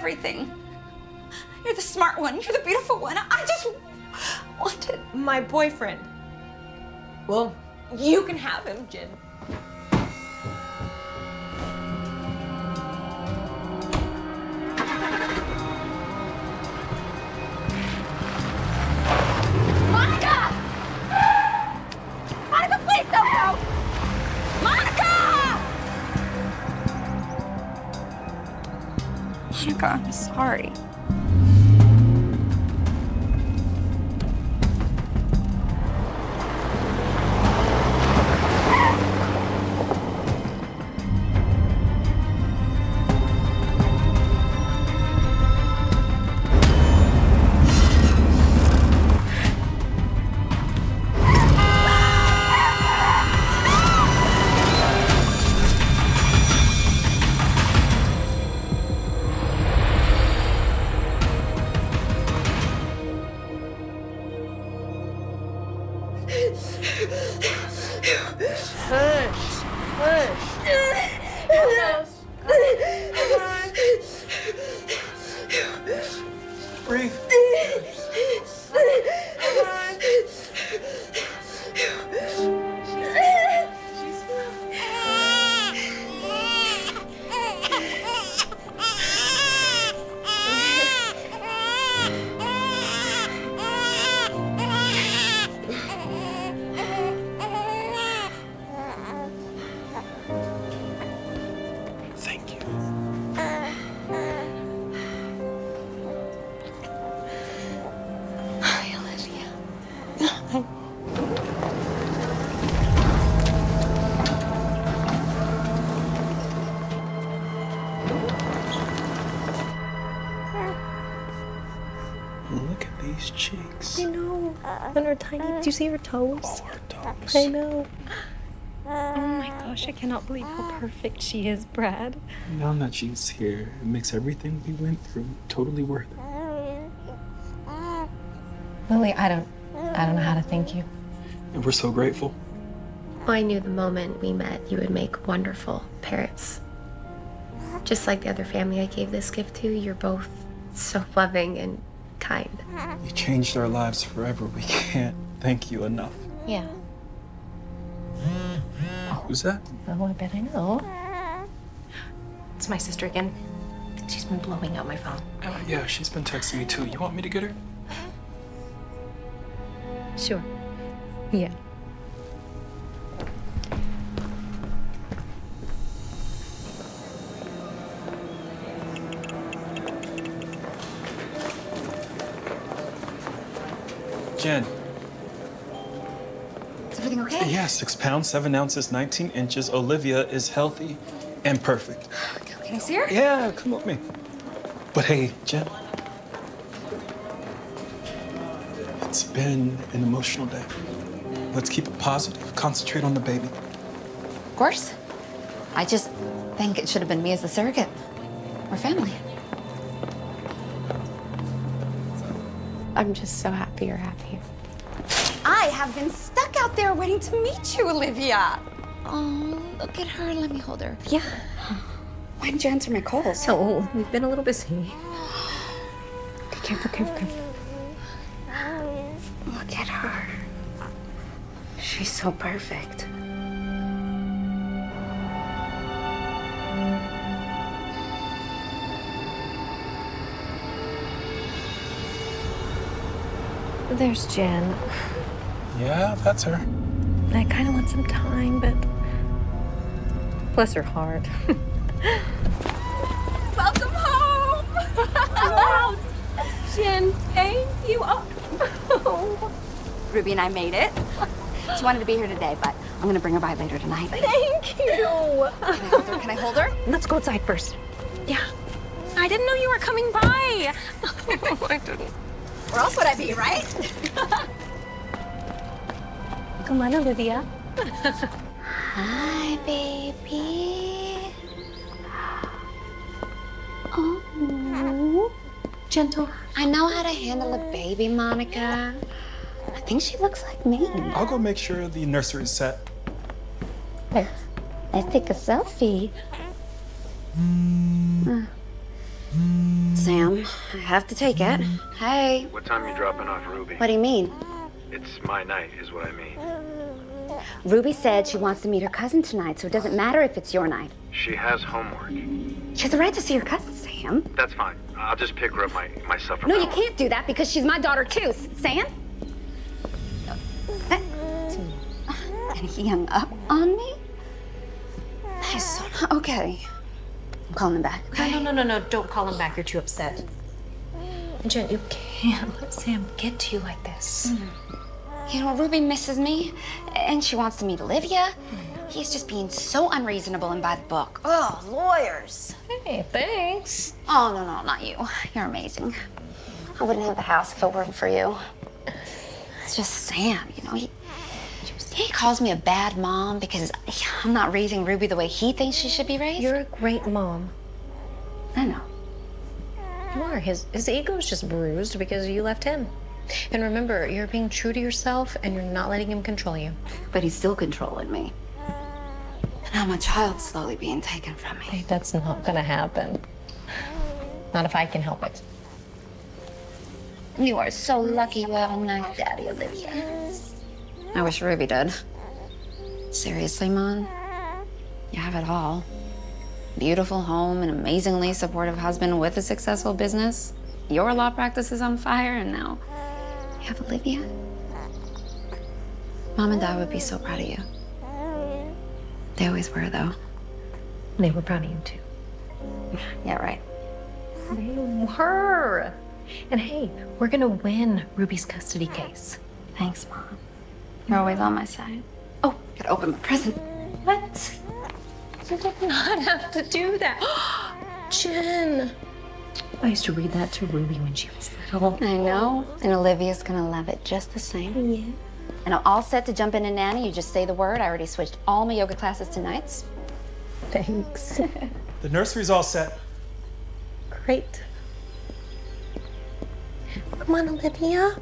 everything. You're the smart one. You're the beautiful one. I just wanted. My boyfriend. Well, you can have him, Jen. Monica, I'm sorry. Her tiny. Do you see her toes? Oh, her toes. I know. Oh my uh, gosh, I cannot believe how uh. perfect she is, Brad. Now that she's here, it makes everything we went through totally worth it. Lily, I don't. I don't know how to thank you. And we're so grateful. Oh, I knew the moment we met you would make wonderful parents. Just like the other family I gave this gift to, you're both so loving and kind. You changed our lives forever. We can't thank you enough. Yeah. Who's that? Oh, I bet I know. It's my sister again. She's been blowing up my phone. Uh, yeah, she's been texting me too. You want me to get her? Sure. Yeah. Jen. Is everything okay? Yeah, six pounds, seven ounces, 19 inches. Olivia is healthy and perfect. Can I see her? Yeah, come with me. But hey, Jen. It's been an emotional day. Let's keep it positive. Concentrate on the baby. Of course. I just think it should have been me as the surrogate. We're family. I'm just so happy you're happy. I have been stuck out there waiting to meet you, Olivia. Oh, look at her. Let me hold her. Yeah. Why didn't you answer my calls? So we've been a little busy. Be careful, careful, careful. Look at her. She's so perfect. There's Jen. Yeah, that's her. I kind of want some time, but bless her heart. Welcome home! wow! Jen, thank you. Oh. Ruby and I made it. She wanted to be here today, but I'm gonna bring her by later tonight. Thank you. Can I hold her? Can I hold her? Let's go outside first. Yeah. I didn't know you were coming by. I didn't. Where else would I be, right? Come on, Olivia. Hi, baby. Oh. Gentle. I know how to handle a baby, Monica. I think she looks like me. I'll go make sure the nursery is set. Let's, let's take a selfie. Uh. Sam, I have to take it. Hey, What time you dropping off Ruby? what do you mean? It's my night, is what I mean. Ruby said she wants to meet her cousin tonight, so it doesn't matter if it's your night. She has homework. She has a right to see her cousin, Sam. That's fine. I'll just pick her up my, myself from No, you home. can't do that because she's my daughter too, Sam. And he hung up on me? He's so not okay. I'm calling him back. No, no, no, no, no. Don't call him back. You're too upset. Jen, you can't let Sam get to you like this. Mm. You know, Ruby misses me, and she wants to meet Olivia. He's just being so unreasonable and by the book. Oh, lawyers. Hey, thanks. Oh, no, no, not you. You're amazing. I wouldn't have the house if it weren't for you. It's just Sam, you know, he, he calls me a bad mom because I'm not raising Ruby the way he thinks she should be raised. You're a great mom. I know. You are. His his ego's just bruised because you left him. And remember, you're being true to yourself and you're not letting him control you. But he's still controlling me. And now my child's slowly being taken from me. Hey, that's not gonna happen. Not if I can help it. You are so lucky you have a nice daddy, Olivia. I wish Ruby did. Seriously, Mon? You have it all. Beautiful home, an amazingly supportive husband with a successful business. Your law practice is on fire, and now you have Olivia. Mom and Dad would be so proud of you. They always were, though. They were proud of you too. Yeah, right. They were. And hey, we're gonna win Ruby's custody case. Thanks, Mon. You're always on my side. Oh, gotta open my present. What? You did not have to do that. Jen. I used to read that to Ruby when she was little. I know. And Olivia's gonna love it just the same. Yeah. And I'm all set to jump in a nanny. You just say the word. I already switched all my yoga classes to nights. Thanks. The nursery's all set. Great. Come on, Olivia.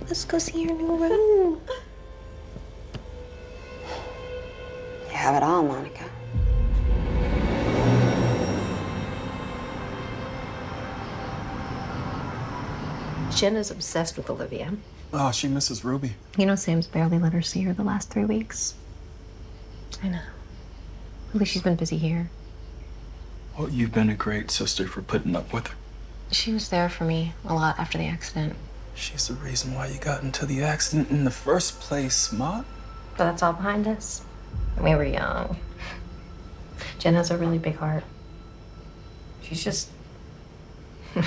Let's go see your new room. have it all, Monica. Jen is obsessed with Olivia. Oh, she misses Ruby. You know, Sam's barely let her see her the last three weeks. I know. At least she's been busy here. Well, you've been a great sister for putting up with her. She was there for me a lot after the accident. She's the reason why you got into the accident in the first place, Ma. But that's all behind us. We were young. Jen has a really big heart. She's just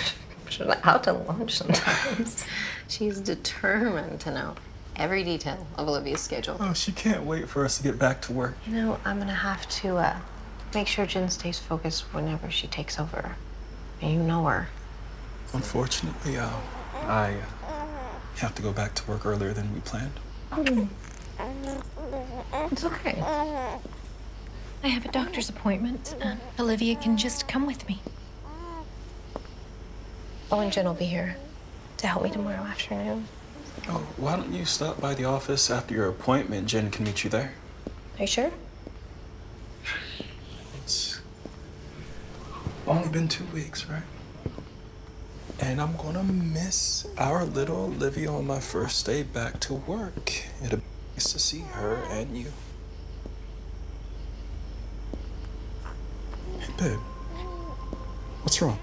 she's out to lunch sometimes. She's determined to know every detail of Olivia's schedule. Oh, she can't wait for us to get back to work. You know, I'm gonna have to uh, make sure Jen stays focused whenever she takes over. And you know her. Unfortunately, uh, I uh, have to go back to work earlier than we planned. It's okay. I have a doctor's appointment. and Olivia can just come with me. Oh, and Jen will be here to help me tomorrow afternoon. Oh, why don't you stop by the office after your appointment? Jen can meet you there. Are you sure? It's only been two weeks, right? And I'm gonna miss our little Olivia on my first day back to work. It'll be nice to see her and you. Hey, babe. What's wrong?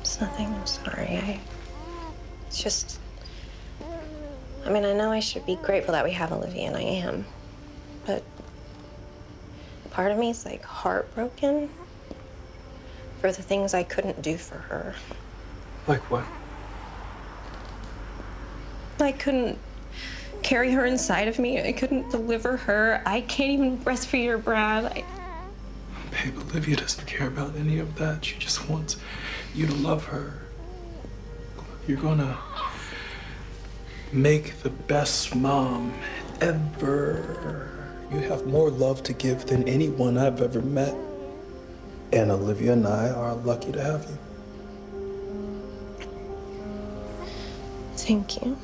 It's nothing. I'm sorry. I, it's just. I mean, I know I should be grateful that we have Olivia, and I am. But part of me is like heartbroken for the things I couldn't do for her. Like what? I couldn't carry her inside of me. I couldn't deliver her. I can't even breastfeed her, Brad. I... Babe, Olivia doesn't care about any of that. She just wants you to love her. You're gonna make the best mom ever. You have more love to give than anyone I've ever met. And Olivia and I are lucky to have you. Thank you.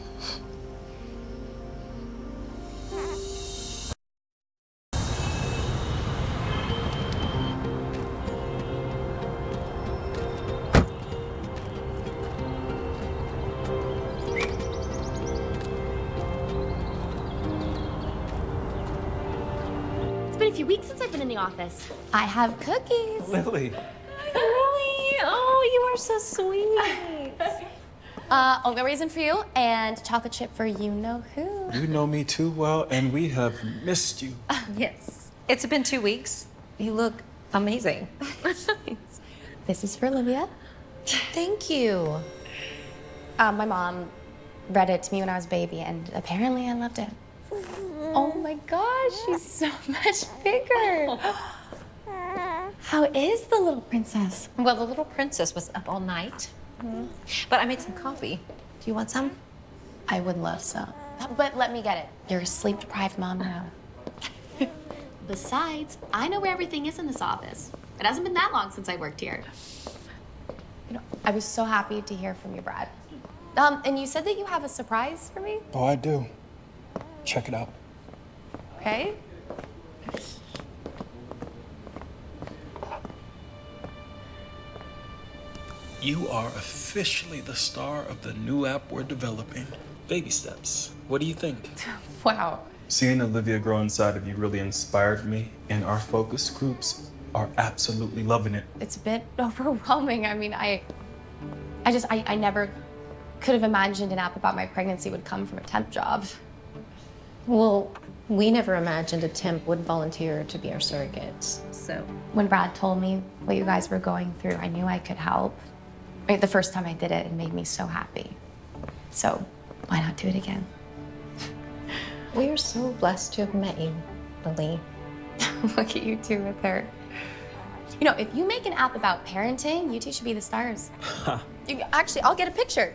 Office. I have cookies. Lily. Really? Oh, you are so sweet. uh, oatmeal raisin for you and chocolate chip for you know who. You know me too well, and we have missed you. Yes. It's been two weeks. You look amazing. This is for Olivia. Thank you. Um, my mom read it to me when I was a baby, and apparently I loved it. Oh my gosh, she's so much bigger. How is the little princess? Well, the little princess was up all night. But I made some coffee. Do you want some? I would love some. But let me get it. You're a sleep deprived mom now. Besides, I know where everything is in this office. It hasn't been that long since I worked here. You know, I was so happy to hear from you, Brad. Um, and you said that you have a surprise for me? Oh, I do. Check it out. Okay. You are officially the star of the new app we're developing. Baby steps. What do you think? Wow. Seeing Olivia grow inside of you really inspired me, and our focus groups are absolutely loving it. It's a bit overwhelming. I mean, I, I just, I, I never could have imagined an app about my pregnancy would come from a temp job. Well, we never imagined a temp would volunteer to be our surrogates. So, When Brad told me what you guys were going through, I knew I could help. I mean, the first time I did it, it made me so happy. So, why not do it again? we are so blessed to have met you, Lily. Look at you two with her. You know, if you make an app about parenting, you two should be the stars. You- Actually, I'll get a picture.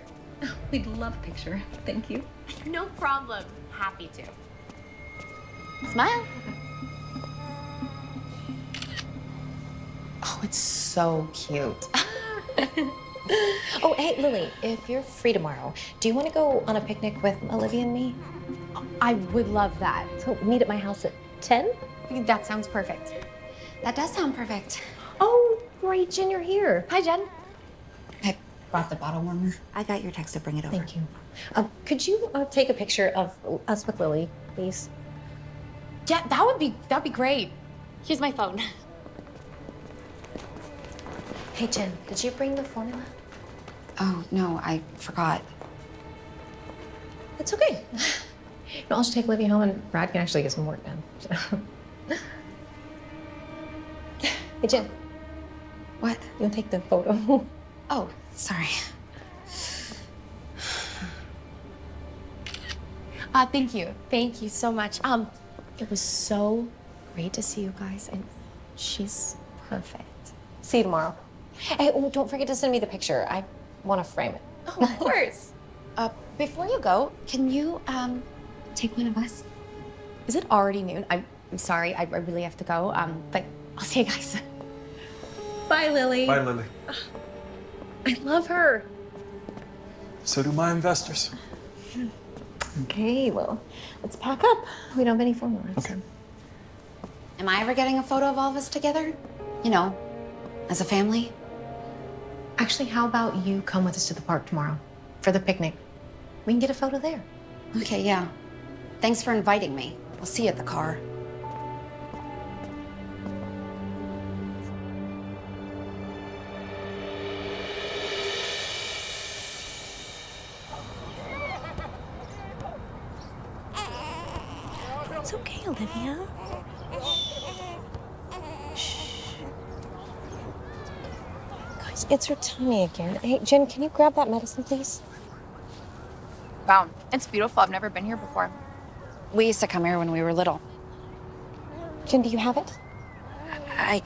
We'd love a picture. Thank you. No problem. Happy to. Smile. Oh, it's so cute. Oh, hey, Lily, if you're free tomorrow, do you want to go on a picnic with Olivia and me? I would love that. So, meet at my house at 10? That sounds perfect. That does sound perfect. Oh, great, Jen, you're here. Hi, Jen. I brought the bottle warmer. I got your text to bring it over. Thank you. Um, could you uh, take a picture of us with Lily, please? Yeah, that would be that'd be great. Here's my phone. Hey, Jen, did you bring the formula? Oh, no, I forgot. It's okay. No, I'll just take Olivia home and Brad can actually get some work done. So. hey, Jen, What? You'll take the photo? Oh, sorry. Uh, thank you. Thank you so much. Um, it was so great to see you guys, and she's perfect. See you tomorrow. Hey, oh, don't forget to send me the picture. I want to frame it. Oh, of course. uh, before you go, can you um take one of us? Is it already noon? I'm, I'm sorry. I, I really have to go. Um, but I'll see you guys. Bye, Lily. Bye, Lily. I love her. So do my investors. Okay, well, let's pack up. We don't have any formulas. Okay. Am I ever getting a photo of all of us together? You know, as a family? Actually, how about you come with us to the park tomorrow for the picnic? We can get a photo there. Okay, yeah. Thanks for inviting me. We'll see you at the car. Guys, it's her tummy again. Hey, Jen, can you grab that medicine, please? Wow, it's beautiful. I've never been here before. We used to come here when we were little. Jen, do you have it? I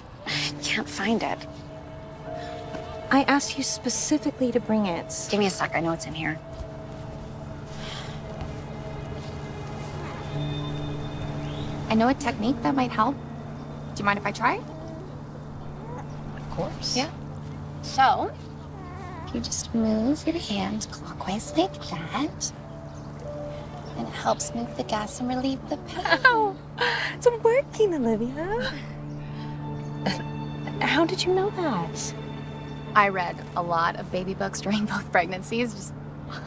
can't find it. I asked you specifically to bring it. Give me a sec. I know it's in here. I know a technique that might help. Do you mind if I try? Of course. Yeah. So, you just move your hand clockwise like that. And it helps move the gas and relieve the pain. It's working, Olivia. How did you know that? I read a lot of baby books during both pregnancies, just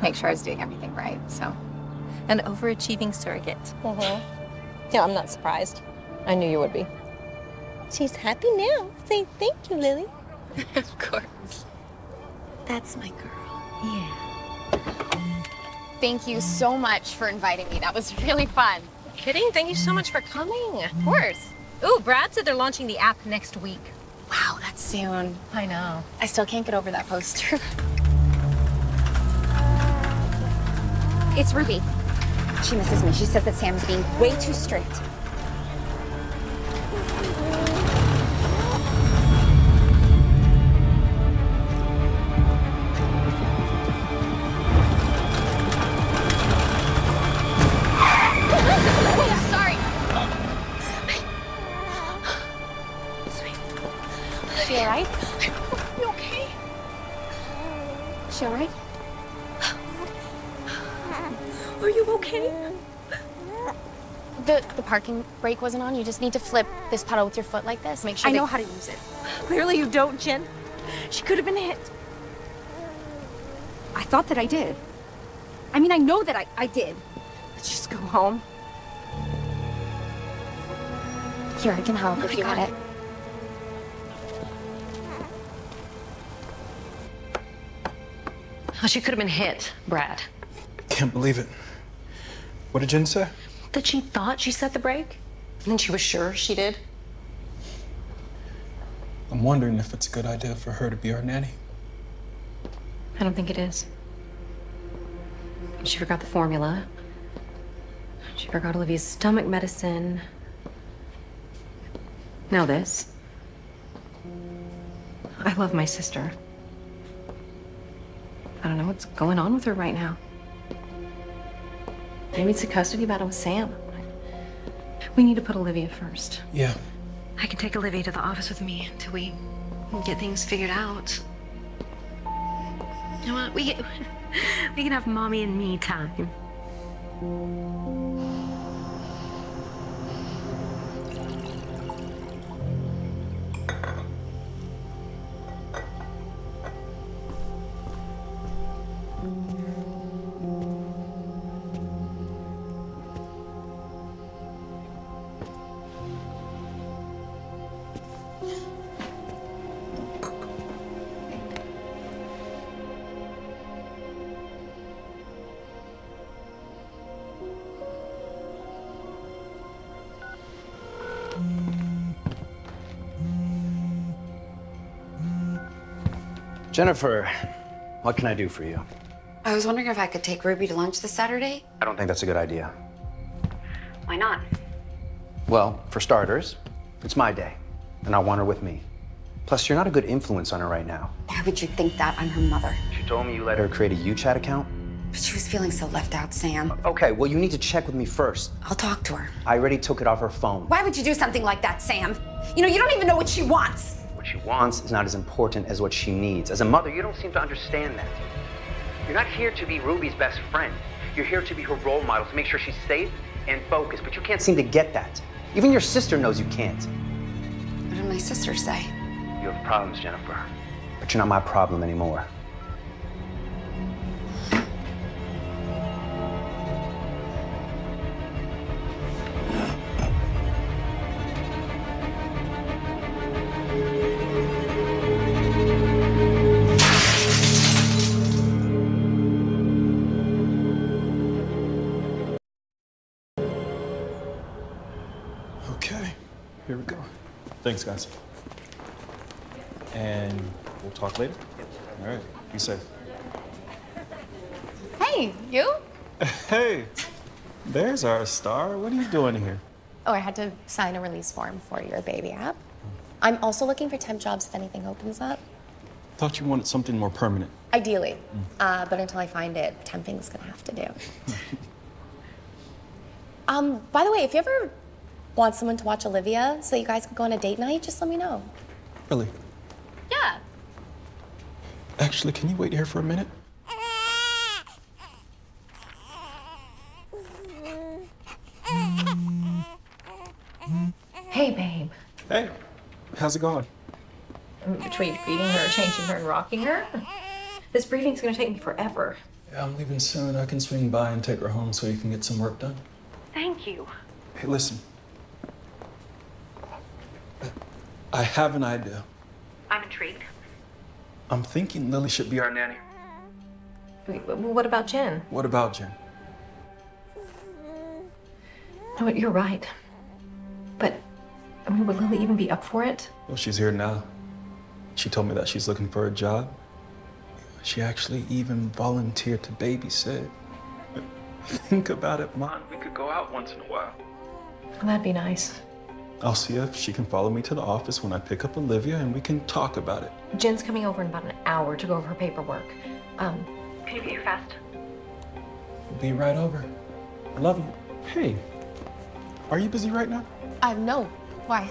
make sure I was doing everything right. So, An overachieving surrogate. Mm-hmm. Yeah, I'm not surprised. I knew you would be. She's happy now. Say thank you, Lily. of course. That's my girl. Yeah. Thank you so much for inviting me. That was really fun. Kidding? Thank you so much for coming. Of course. Ooh, Brad said they're launching the app next week. Wow, that's soon. I know. I still can't get over that poster. it's Ruby. She misses me. She says that Sam's being way too strict. Brake wasn't on. You just need to flip this pedal with your foot like this. Make sure. I know how to use it. Clearly you don't, Jen. She could have been hit. I thought that I did. I mean, I know that I, I did. Let's just go home. Here, I can help if you got it. Oh, she could have been hit, Brad. Can't believe it. What did Jen say? That she thought she set the brake? And then she was sure she did? I'm wondering if it's a good idea for her to be our nanny. I don't think it is. She forgot the formula. She forgot Olivia's stomach medicine. Now this. I love my sister. I don't know what's going on with her right now. Maybe it's a custody battle with Sam. We need to put Olivia first. Yeah. I can take Olivia to the office with me until we get things figured out. You know what? We get, we can have mommy and me time. Jennifer, what can I do for you? I was wondering if I could take Ruby to lunch this Saturday. I don't think that's a good idea. Why not? Well, for starters, it's my day, and I want her with me. Plus, you're not a good influence on her right now. Why would you think that? I'm her mother. She told me you let her create a UChat account. But she was feeling so left out, Sam. Okay, well, you need to check with me first. I'll talk to her. I already took it off her phone. Why would you do something like that, Sam? You know, you don't even know what she wants. She wants is not as important as what she needs. As a mother, you don't seem to understand that. You're not here to be Ruby's best friend. You're here to be her role model, to make sure she's safe and focused, but you can't seem to get that. Even your sister knows you can't. What did my sister say? You have problems, Jennifer. But you're not my problem anymore. Thanks, guys. And we'll talk later? All right, be safe. Hey, you? Hey, There's our star. What are you doing here? Oh, I had to sign a release form for your baby app. I'm also looking for temp jobs if anything opens up. Thought you wanted something more permanent. Ideally. Uh, but until I find it, temping's gonna have to do. um, by the way, if you ever want someone to watch Olivia so you guys can go on a date night, just let me know. Really? Yeah. Actually, can you wait here for a minute? Hey, babe. Hey, how's it going? Between feeding her, changing her, and rocking her, this briefing's gonna take me forever. Yeah, I'm leaving soon. I can swing by and take her home so you can get some work done. Thank you. Hey, listen. I have an idea. I'm intrigued. I'm thinking Lily should be our nanny. Wait, what about Jen? What about Jen? No, you're right. But, I mean, would Lily even be up for it? Well, she's here now. She told me that she's looking for a job. She actually even volunteered to babysit. Think about it, Mon. We could go out once in a while. Well, that'd be nice. I'll see if she can follow me to the office when I pick up Olivia and we can talk about it. Jen's coming over in about an hour to go over her paperwork. Um, can you be here fast? Be right over. I love you. Hey, are you busy right now? I uh, no. Why?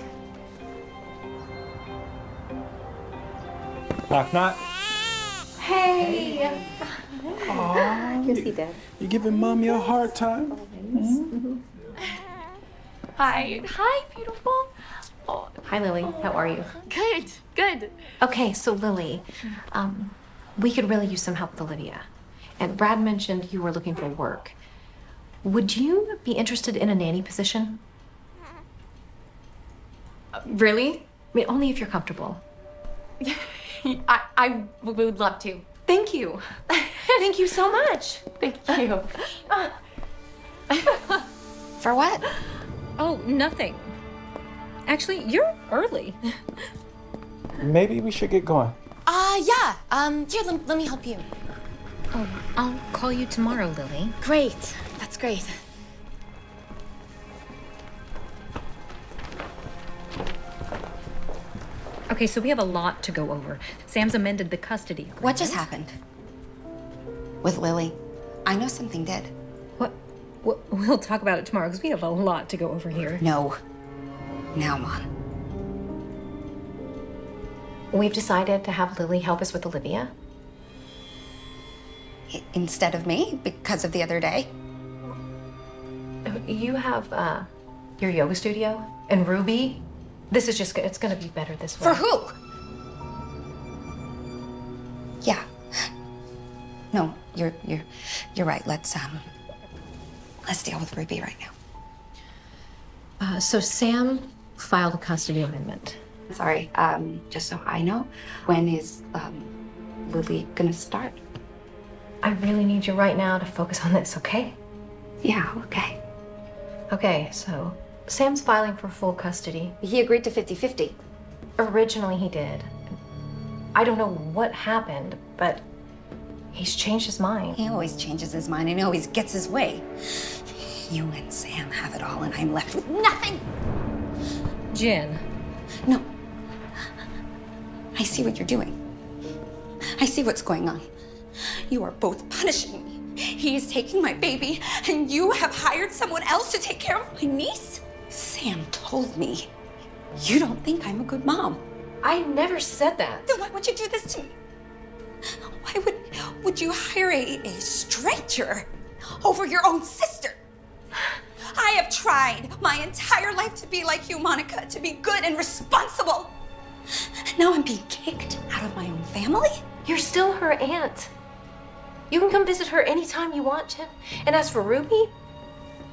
Knock, knock. Hey! Aw, Yes, he did. You giving mommy a hard time? Hi. Hi, beautiful. Oh, hi, Lily. How are you? Good, good. Okay, so Lily, um, we could really use some help with Olivia. And Brad mentioned you were looking for work. Would you be interested in a nanny position? Really? I mean, only if you're comfortable. I, I would love to. Thank you. Thank you so much. Thank you. For what? Oh, nothing. Actually, you're early. Maybe we should get going. Uh, yeah. Um, here, let, let me help you. Oh, I'll call you tomorrow, Lily. Great. That's great. Okay, so we have a lot to go over. Sam's amended the custody agreement. What just happened? With Lily? I know something did. What? We'll- We'll talk about it tomorrow because we have a lot to go over here. No. Now, Mon. We've decided to have Lily help us with Olivia. I- Instead of me, because of the other day. You have uh, your yoga studio and Ruby. This is just, it's gonna be better this way. For who? Yeah. No, you're you're you're right. Let's um let's deal with Ruby right now. Uh, so Sam filed a custody amendment. Sorry, um, just so I know, when is um Lily gonna start? I really need you right now to focus on this, okay? Yeah, okay. Okay, so Sam's filing for full custody. He agreed to 50-50. Originally, he did. I don't know what happened, but he's changed his mind. He always changes his mind and he always gets his way. You and Sam have it all, and I'm left with nothing. Jen. No. I see what you're doing. I see what's going on. You are both punishing me. He is taking my baby, and you have hired someone else to take care of my niece? Sam told me you don't think I'm a good mom. I never said that. Then why would you do this to me? Why would would you hire a, a stranger over your own sister? I have tried my entire life to be like you, Monica, to be good and responsible. Now I'm being kicked out of my own family? You're still her aunt. You can come visit her anytime you want, Jen. And as for Ruby,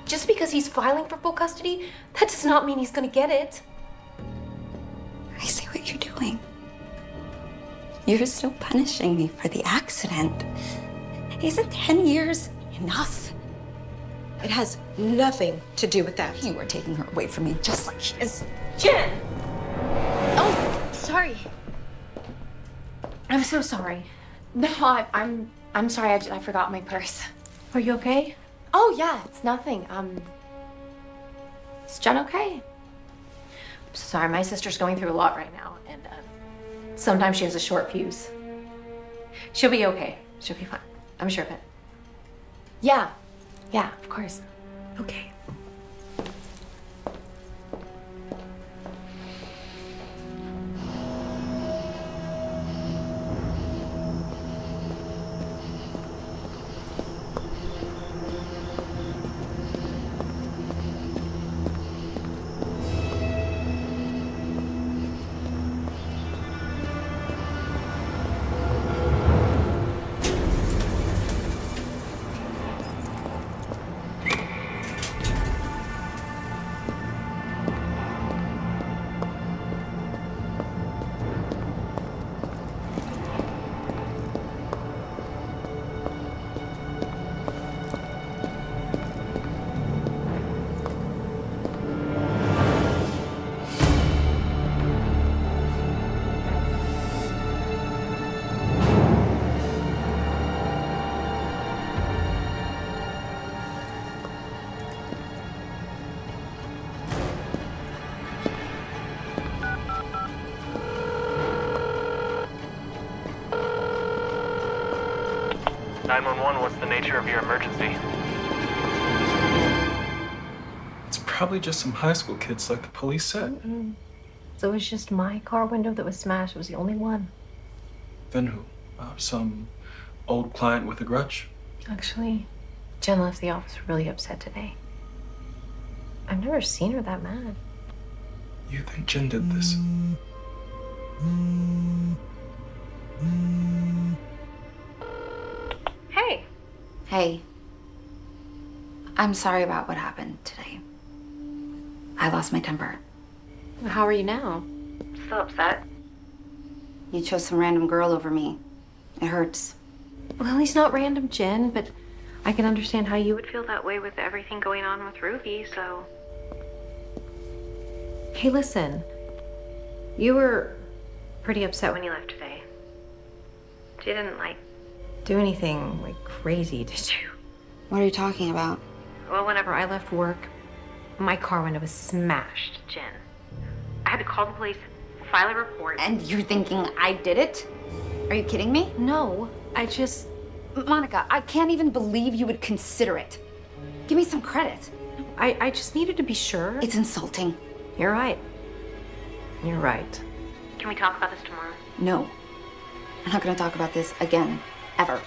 just because he's filing for full custody, that does not mean he's gonna get it. I see what you're doing. You're still punishing me for the accident. Isn't 10 years enough? It has nothing to do with that. You are taking her away from me just like she is. Jen! Oh, sorry. I'm so sorry. No, I, I'm I'm sorry. I, I forgot my purse. Are you okay? Oh, yeah, it's nothing. Um, is Jen okay? I'm sorry, my sister's going through a lot right now, and sometimes she has a short fuse. She'll be okay. She'll be fine. I'm sure of it. Yeah, yeah, of course. Okay. Just some high school kids, like the police said. So it was just my car window that was smashed. It was the only one. Then who? Uh, some old client with a grudge? Actually, Jen left the office really upset today. I've never seen her that mad. You think Jen did this? Hey. Hey. I'm sorry about what happened today. I lost my temper. How are you now? Still upset? You chose some random girl over me. It hurts. Well, he's not random, Jen, but I can understand how you would feel that way with everything going on with Ruby, so. Hey, listen. You were pretty upset when you left today. She didn't, like, do anything, like, crazy, did you? What are you talking about? Well, whenever I left work, my car window was smashed, Jen. I had to call the police, file a report. And you're thinking I did it? Are you kidding me? No, I just. Monica, I can't even believe you would consider it. Give me some credit. I, I just needed to be sure. It's insulting. You're right. You're right. Can we talk about this tomorrow? No. I'm not gonna talk about this again. Ever.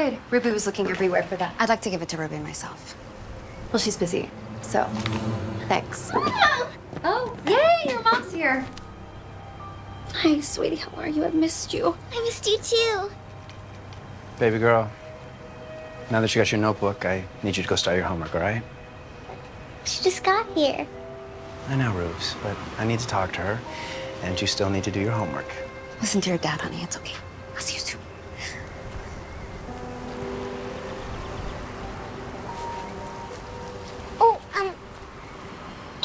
Good. Ruby was looking everywhere for that. I'd like to give it to Ruby myself. Well, she's busy, so thanks. Oh, yay! Your mom's here. Hi, sweetie. How are you? I've missed you. I missed you too. Baby girl, now that you got your notebook, I need you to go start your homework, all right? She just got here. I know, Rubes, but I need to talk to her, and you still need to do your homework. Listen to your dad, honey. It's okay. I'll see you soon.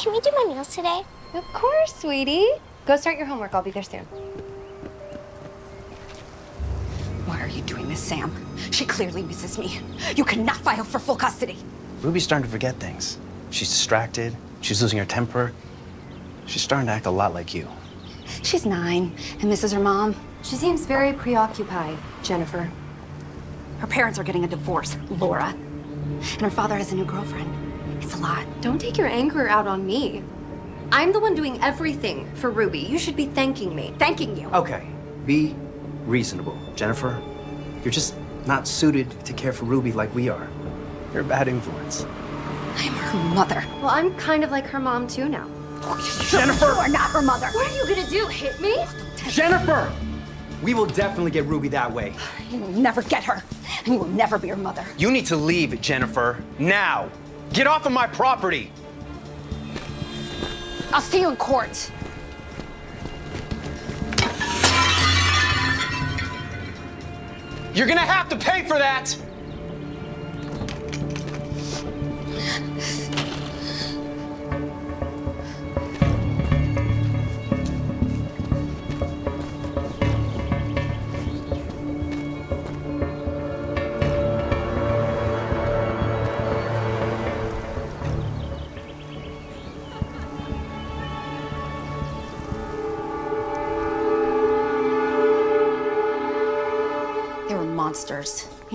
Can we do my meals today? Of course, sweetie. Go start your homework. I'll be there soon. Why are you doing this, Sam? She clearly misses me. You cannot file for full custody. Ruby's starting to forget things. She's distracted. She's losing her temper. She's starting to act a lot like you. She's nine and misses her mom. She seems very preoccupied, Jennifer. Her parents are getting a divorce, Laura. And her father has a new girlfriend. Lot. Don't take your anger out on me. I'm the one doing everything for Ruby. You should be thanking me. Thanking you. Okay, be reasonable. Jennifer, you're just not suited to care for Ruby like we are. You're a bad influence. I'm her mother. Well, I'm kind of like her mom too now. Jennifer! You are not her mother. What are you gonna do? Hit me? Jennifer! We will definitely get Ruby that way. You will never get her, and you will never be her mother. You need to leave, Jennifer. Now! Get off of my property! I'll see you in court. You're gonna have to pay for that!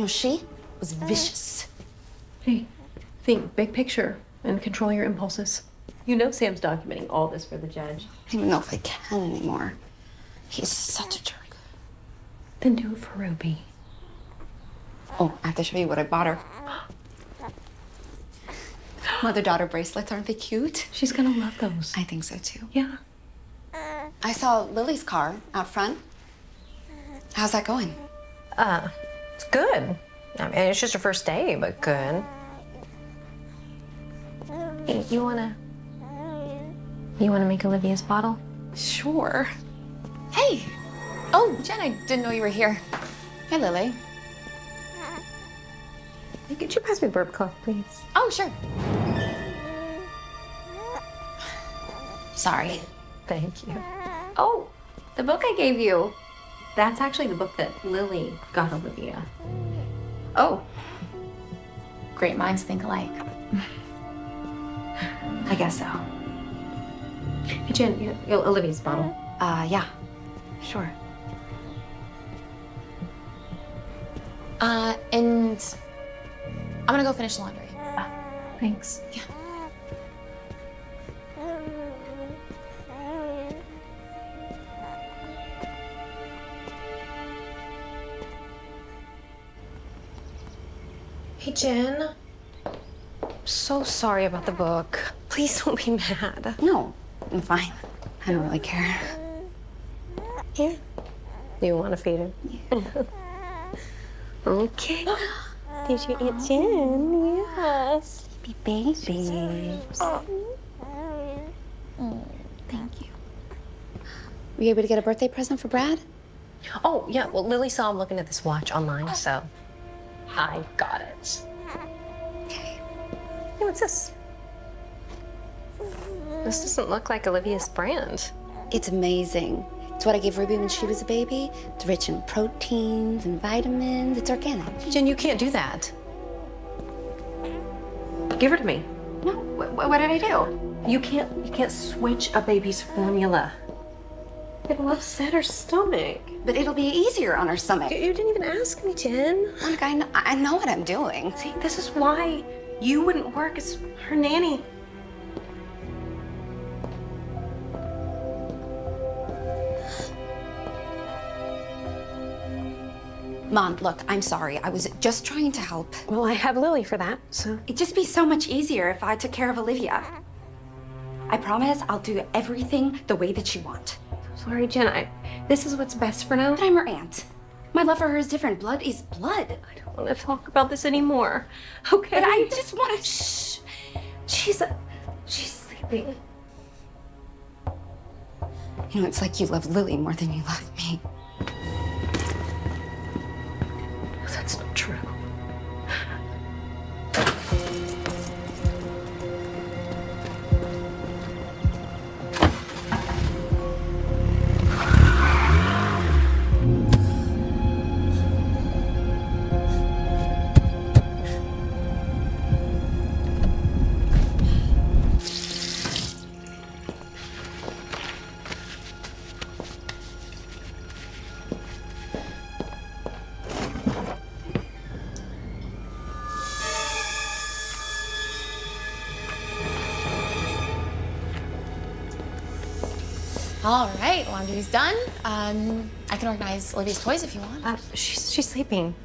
You know, she was vicious. Hey, think big picture and control your impulses. You know Sam's documenting all this for the judge. I don't even know if I can anymore. He's such a jerk. Then do it for Ruby. Oh, I have to show you what I bought her. Mother daughter bracelets, aren't they cute? She's gonna love those. I think so too. Yeah. I saw Lily's car out front. How's that going? Uh, it's good. I mean, it's just a first day, but good. Hey, you wanna... You wanna make Olivia's bottle? Sure. Hey! Oh, Jen, I didn't know you were here. Hey, Lily. Hey, could you pass me burp cloth, please? Oh, sure. Sorry. Thank you. Oh, the book I gave you. That's actually the book that Lily got Olivia. Oh. Great minds think alike. I guess so. Hey, Jen, you- you- Olivia's bottle. Uh, yeah. Sure. Uh, and I'm gonna go finish the laundry. Thanks. Yeah. Jen. I'm so sorry about the book. Please don't be mad. No, I'm fine. I don't really care. Here. You want to feed her? okay. Did you eat Jen? Yes. Sleepy baby. Oh. Thank you. Were you able to get a birthday present for Brad? Oh, yeah. Well, Lily saw him looking at this watch online, so I got it. Hey, what's this? This doesn't look like Olivia's brand. It's amazing. It's what I gave Ruby when she was a baby. It's rich in proteins and vitamins. It's organic. Jen, you can't do that. Give her to me. No, wh- what did I do? You can't. You can't switch a baby's formula. It'll upset her stomach. But it'll be easier on her stomach. You didn't even ask me, Jen. Look, I know, I know what I'm doing. See, this is why you wouldn't work as her nanny. Mon, look, I'm sorry. I was just trying to help. Well, I have Lily for that, so. It'd just be so much easier if I took care of Olivia. I promise I'll do everything the way that you want. Sorry, Jen. I, this is what's best for now. But I'm her aunt. My love for her is different. Blood is blood. I don't want to talk about this anymore. Okay. But I just want to shh. She's a, she's sleeping. You know, it's like you love Lily more than you love me. That's not true. All right, laundry's done. Um, I can organize Olivia's toys if you want. Uh, she's, she's sleeping.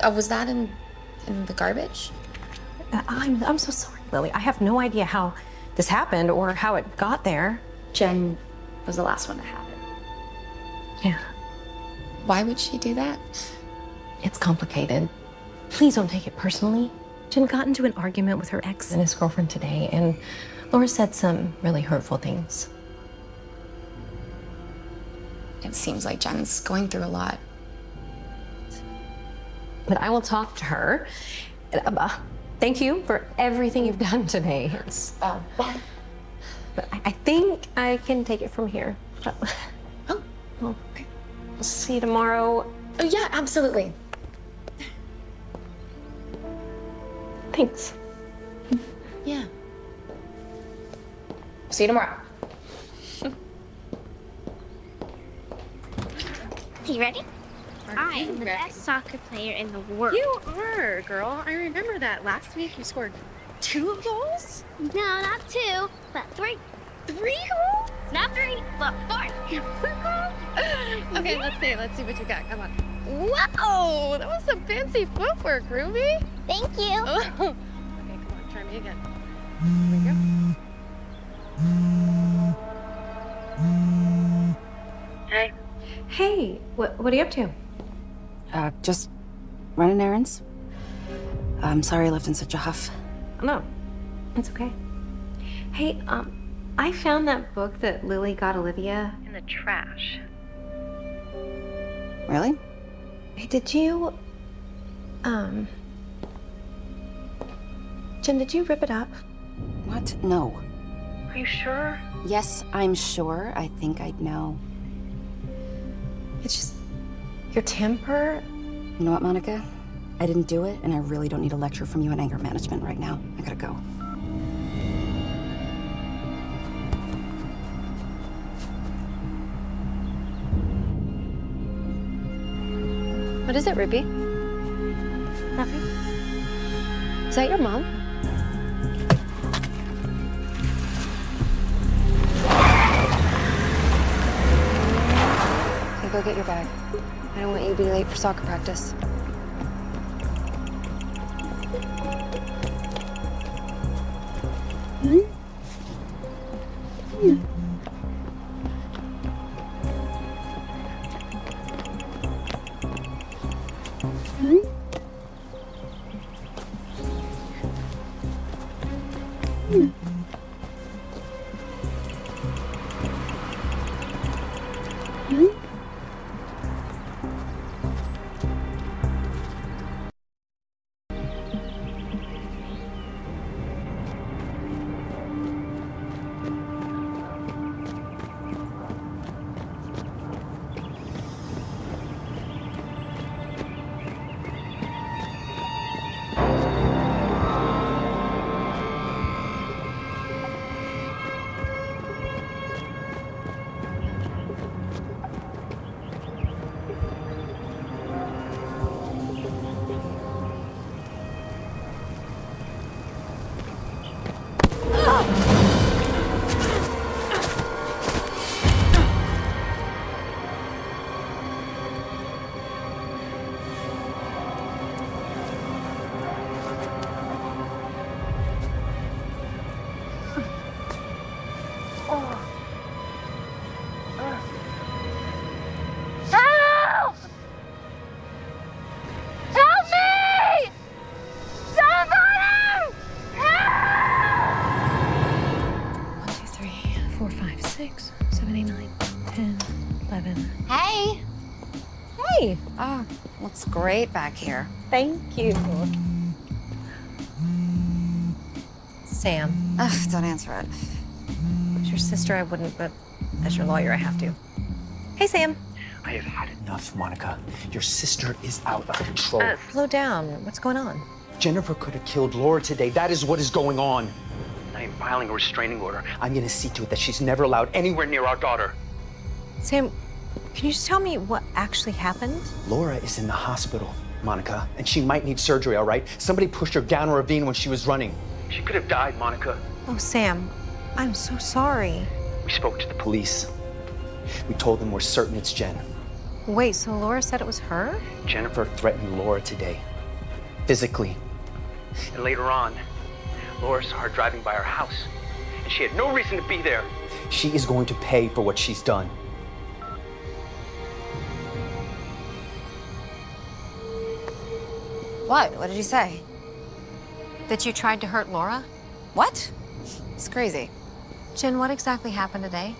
Uh, was that in, in the garbage? Uh, I'm, I'm so sorry, Lily. I have no idea how this happened or how it got there. Jen was the last one to have it. Yeah. Why would she do that? It's complicated. Please don't take it personally. Jen got into an argument with her ex and his girlfriend today, and Laura said some really hurtful things. It seems like Jen's going through a lot. But I will talk to her. Uh, thank you for everything you've done today. It's, uh, but I, I think I can take it from here. Oh, well, okay. We'll see you tomorrow. Oh, yeah, absolutely. Thanks. Yeah. See you tomorrow. You ready? I am the best soccer player in the world. You are, girl. I remember that. Last week you scored two goals? No, not two, but three. Three goals? Not three, but four. Four goals? Okay, let's see. Let's see what you got. Come on. Whoa! That was some fancy footwork, Ruby. Thank you. Oh. Okay, come on. Try me again. There we go. Hey. Hey, what, what are you up to? Uh, just running errands. I'm sorry I left in such a huff. No, it's okay. Hey, um, I found that book that Lily got Olivia in the trash. Really? Hey, did you, um, Jen, did you rip it up? What? No. Are you sure? Yes, I'm sure. I think I'd know. It's just your temper. You know what, Monica? I didn't do it, and I really don't need a lecture from you on anger management right now. I gotta go. What is it, Ruby? Nothing. Is that your mom? Go get your bag. I don't want you to be late for soccer practice. Help! Great back here. Thank you. Sam. Ugh, don't answer it. As your sister, I wouldn't, but as your lawyer, I have to. Hey, Sam. I have had enough, Monica. Your sister is out of control. Uh, slow down. What's going on? Jennifer could have killed Laura today. That is what is going on. I am filing a restraining order. I'm going to see to it that she's never allowed anywhere near our daughter. Sam, can you just tell me what actually happened? Laura is in the hospital, Monica, and she might need surgery, all right? Somebody pushed her down a ravine when she was running. She could have died, Monica. Oh, Sam, I'm so sorry. We spoke to the police. We told them we're certain it's Jen. Wait, so Laura said it was her? Jennifer threatened Laura today, physically. And later on, Laura saw her driving by our house, and she had no reason to be there. She is going to pay for what she's done. What? What did you say? That you tried to hurt Laura? What? It's crazy. Jen, what exactly happened today?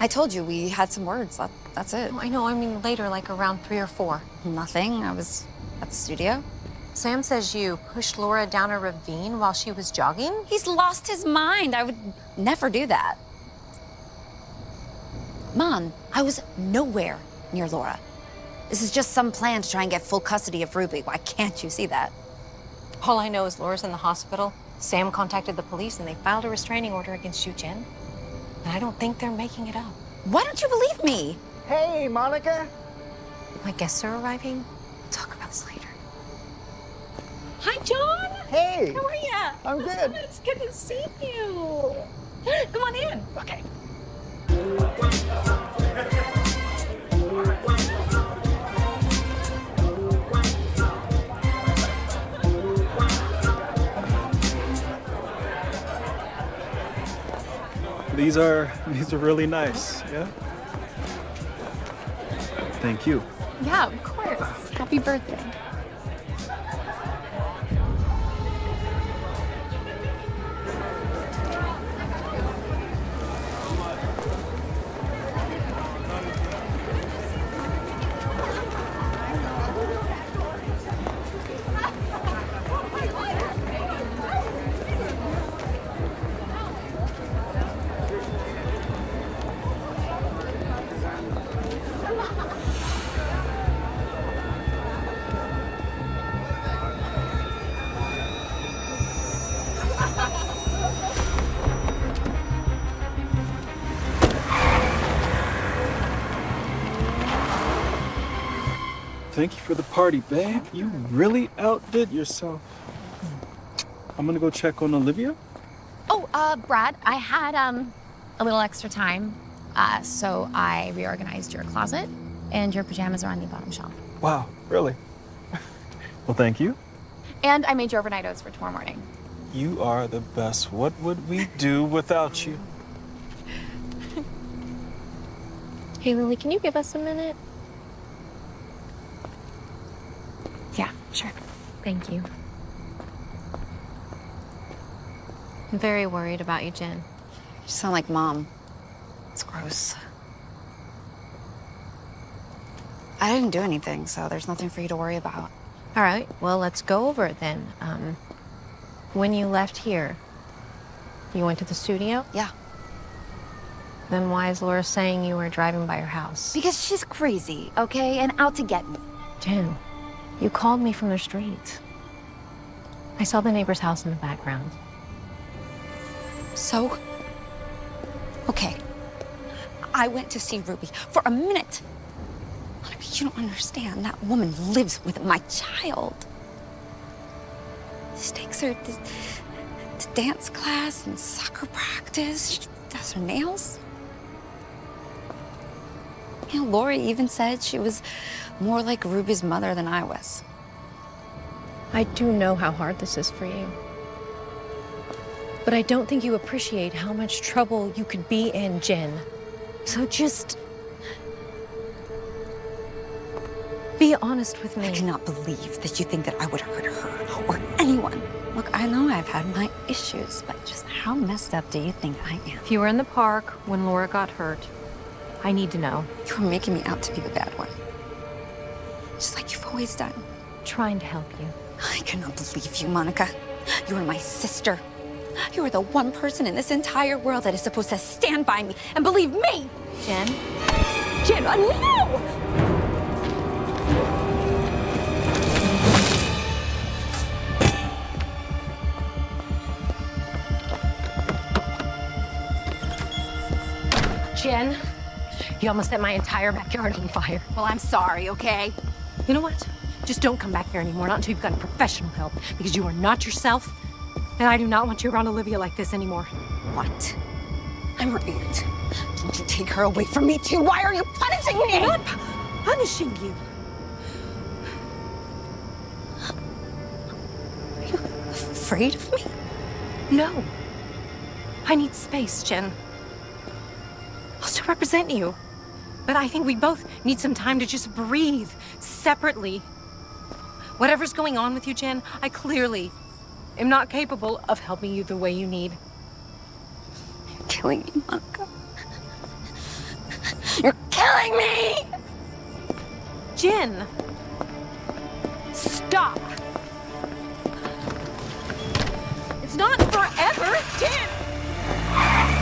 I told you we had some words. That, that's it. Oh, I know, I mean later, like around three or four. Nothing. I was at the studio. Sam says you pushed Laura down a ravine while she was jogging? He's lost his mind. I would never do that. Mon, I was nowhere near Laura. This is just some plan to try and get full custody of Ruby. Why can't you see that? All I know is Laura's in the hospital. Sam contacted the police and they filed a restraining order against you, Jen. And I don't think they're making it up. Why don't you believe me? Hey, Monica. My guests are arriving. We'll talk about this later. Hi, John. Hey. How are you? I'm oh, good. It's good to see you. Come on in. Okay. These are these are really nice. Yeah. Thank you. Yeah, of course. Happy birthday. Thank you for the party, babe. You really outdid yourself. I'm gonna go check on Olivia. Oh, uh, Brad, I had um a little extra time, uh, so I reorganized your closet, and your pajamas are on the bottom shelf. Wow, really? well, thank you. And I made your overnight oats for tomorrow morning. You are the best. What would we do without you? Hey, Lily, can you give us a minute? Yeah, sure. Thank you. I'm very worried about you, Jen. You sound like mom. It's gross. I didn't do anything, so there's nothing for you to worry about. All right, well, let's go over it then. Um, when you left here, you went to the studio? Yeah. Then why is Laura saying you were driving by her house? Because she's crazy, okay? And out to get me. Jen, you called me from the street. I saw the neighbor's house in the background. So? Okay. I went to see Ruby for a minute. You don't understand. That woman lives with my child. She takes her to, to dance class and soccer practice. She does her nails. You know, Laura even said she was more like Ruby's mother than I was. I do know how hard this is for you. But I don't think you appreciate how much trouble you could be in, Jen. So just be honest with me. I cannot believe that you think that I would hurt her or anyone. Look, I know I've had my issues, but just how messed up do you think I am? If you were in the park when Laura got hurt, I need to know. You're making me out to be the bad one. Always done. Trying to help you. I cannot believe you, Monica. You are my sister. You are the one person in this entire world that is supposed to stand by me and believe me. Jen? Jen, uh, no! Jen, you almost set my entire backyard on fire. Well, I'm sorry, okay? You know what? Just don't come back here anymore, not until you've gotten professional help, because you are not yourself, and I do not want you around Olivia like this anymore. What? I'm her aunt. Don't you take her away from me, too. Why are you punishing me? I'm not punishing you. Are you afraid of me? No. I need space, Jen. I'll still represent you. But I think we both need some time to just breathe separately. Whatever's going on with you, Jen, I clearly am not capable of helping you the way you need. You're killing me, Monica. You're killing me! Jen! Stop! It's not forever! Jen! Jen!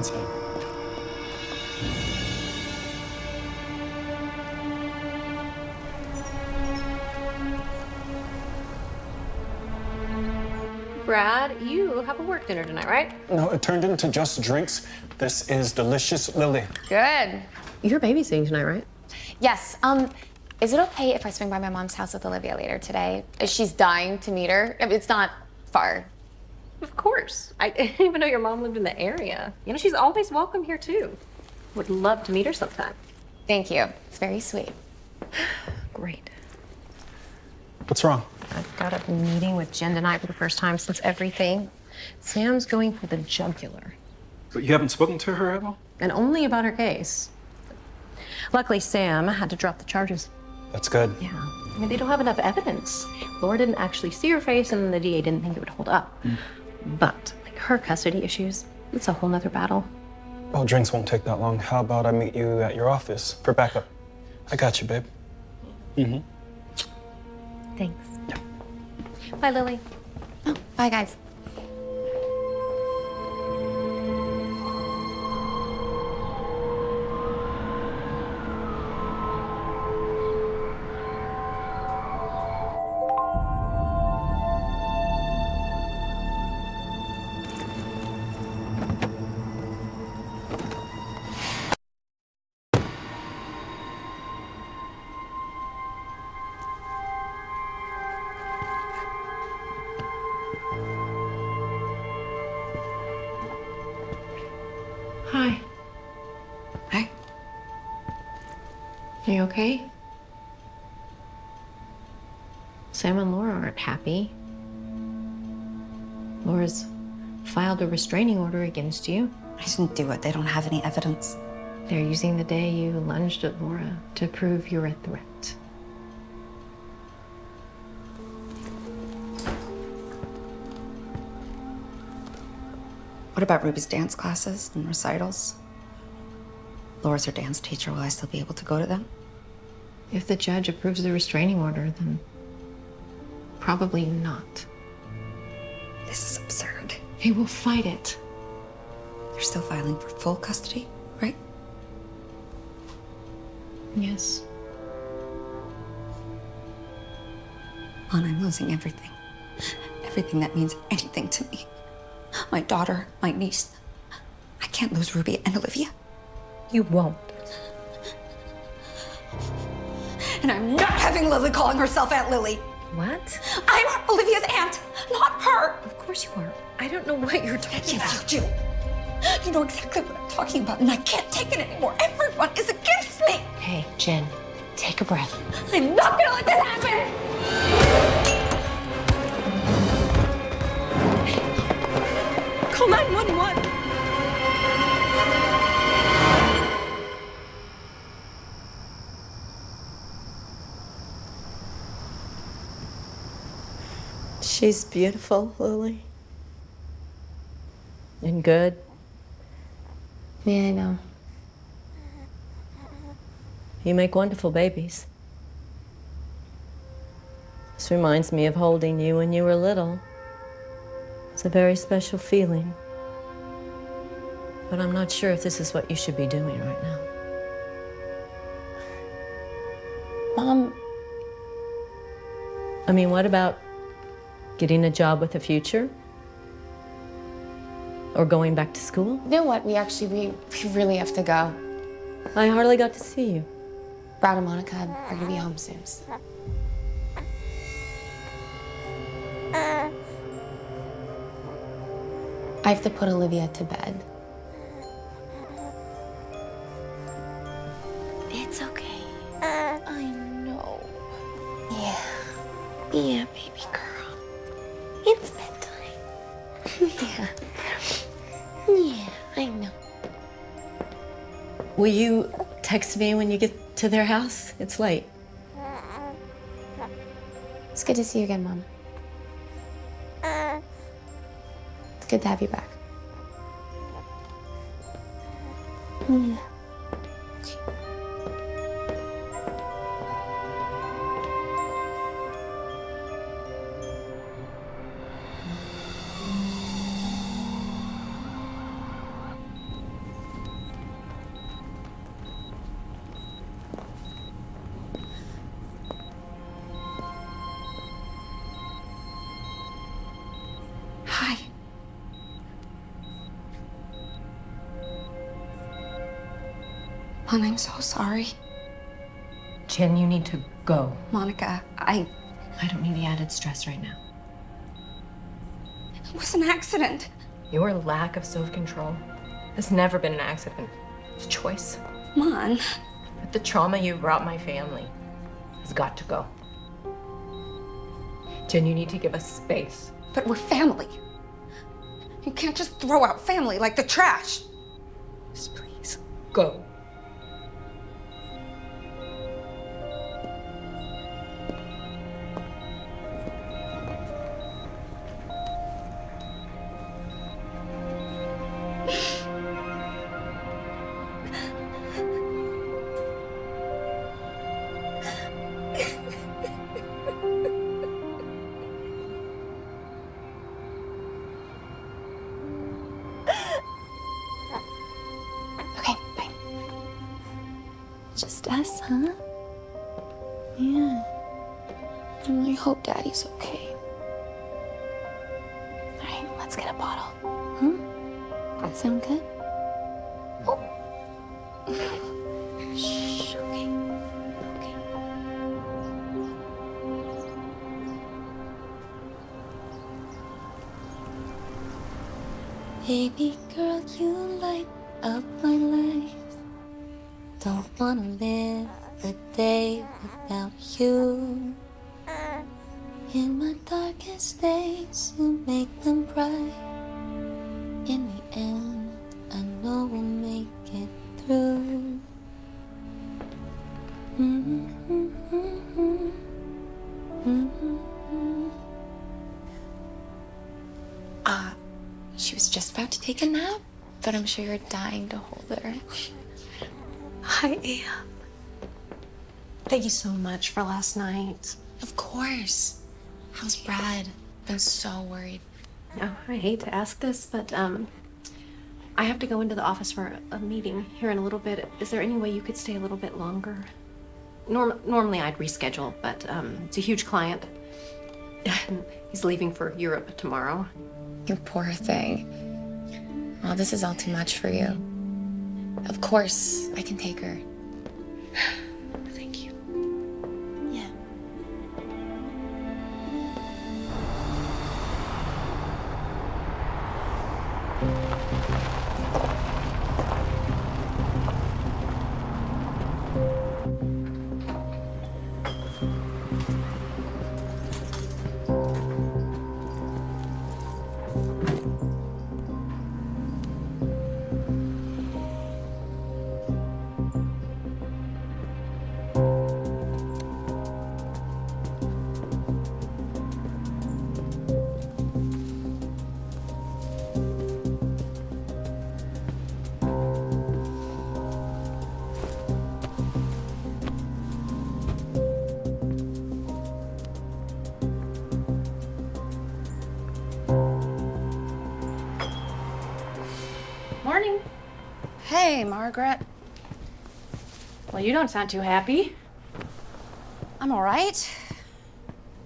Inside. Brad, you have a work dinner tonight, right? No, it turned into just drinks. This is delicious, Lily. Good. You're babysitting tonight, right? Yes. Um, is it okay if I swing by my mom's house with Olivia later today? She's dying to meet her. I mean, It's not far. Of course. I didn't even know your mom lived in the area. You know, she's always welcome here, too. Would love to meet her sometime. Thank you. It's very sweet. Great. What's wrong? I've got a meeting with Jen tonight for the first time since everything. Sam's going for the jugular, But you haven't spoken to her at all? and only about her case. Luckily, Sam had to drop the charges. That's good. Yeah. I mean, they don't have enough evidence. Laura didn't actually see her face, and the DA didn't think it would hold up. Hmm. But, like, her custody issues, it's a whole nother battle. Oh, drinks won't take that long. How about I meet you at your office for backup? I got you, babe. Mm-hmm. Thanks. Bye, Lily. Oh, bye, guys. Okay? Sam and Laura aren't happy. Laura's filed a restraining order against you. I didn't do it. They don't have any evidence. They're using the day you lunged at Laura to prove you're a threat. What about Ruby's dance classes and recitals? Laura's her dance teacher. Will I still be able to go to them? If the judge approves the restraining order, then probably not. This is absurd. He will fight it. They're still filing for full custody, right? Yes. Mon, I'm losing everything. Everything that means anything to me. My daughter, my niece. I can't lose Ruby and Olivia. You won't. And I'm not having Lily calling herself Aunt Lily. What? I'm Olivia's aunt, not her. Of course you are. I don't know what you're talking Yes, about. you do. You know exactly what I'm talking about, and I can't take it anymore. Everyone is against me. Hey, Jen, take a breath. I'm not gonna let this happen. She's beautiful, Lily. And good. Yeah, I know. You make wonderful babies. This reminds me of holding you when you were little. It's a very special feeling. But I'm not sure if this is what you should be doing right now. Mom, I mean, what about getting a job with a future? Or going back to school? you know what? We actually, we, we really have to go. I hardly got to see you. Brad and Monica are gonna be home soon. I have to put Olivia to bed. It's okay. Uh, I know. Yeah. Yeah, baby girl. Will you text me when you get to their house? It's late. It's good to see you again, Mom. It's good to have you back. Yeah. So sorry. Jen, you need to go. Monica, I. I don't need the added stress right now. It was an accident. Your lack of self control has never been an accident, it's a choice. Mom. But the trauma you brought my family has got to go. Jen, you need to give us space. But we're family. You can't just throw out family like the trash. Just please go. Sure you're dying to hold her. I am. Thank you so much for last night. Of course. How's Brad? Been so worried. Oh, I hate to ask this, but um, I have to go into the office for a meeting here in a little bit. Is there any way you could stay a little bit longer? Norm- normally I'd reschedule, but um, it's a huge client. He's leaving for Europe tomorrow. You poor thing. Oh, this is all too much for you. Of course, I can take her. Hey, Margaret. Well, you don't sound too happy. I'm all right.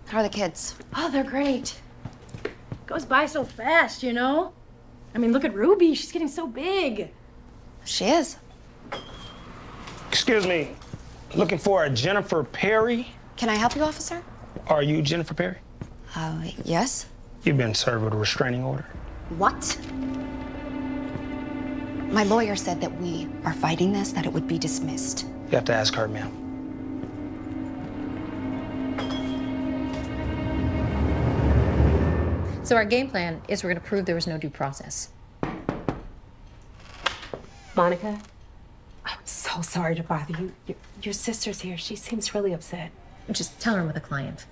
How are the kids? Oh, they're great. Goes by so fast, you know? I mean, look at Ruby. She's getting so big. She is. Excuse me. Looking for a Jennifer Perry? Can I help you, officer? Are you Jennifer Perry? Uh, yes. You've been served with a restraining order. What? My lawyer said that we are fighting this, that it would be dismissed. You have to ask her, ma'am. So our game plan is we're going to prove there was no due process. Monica, I'm so sorry to bother you. Your, your sister's here. She seems really upset. Just tell her I'm with a client.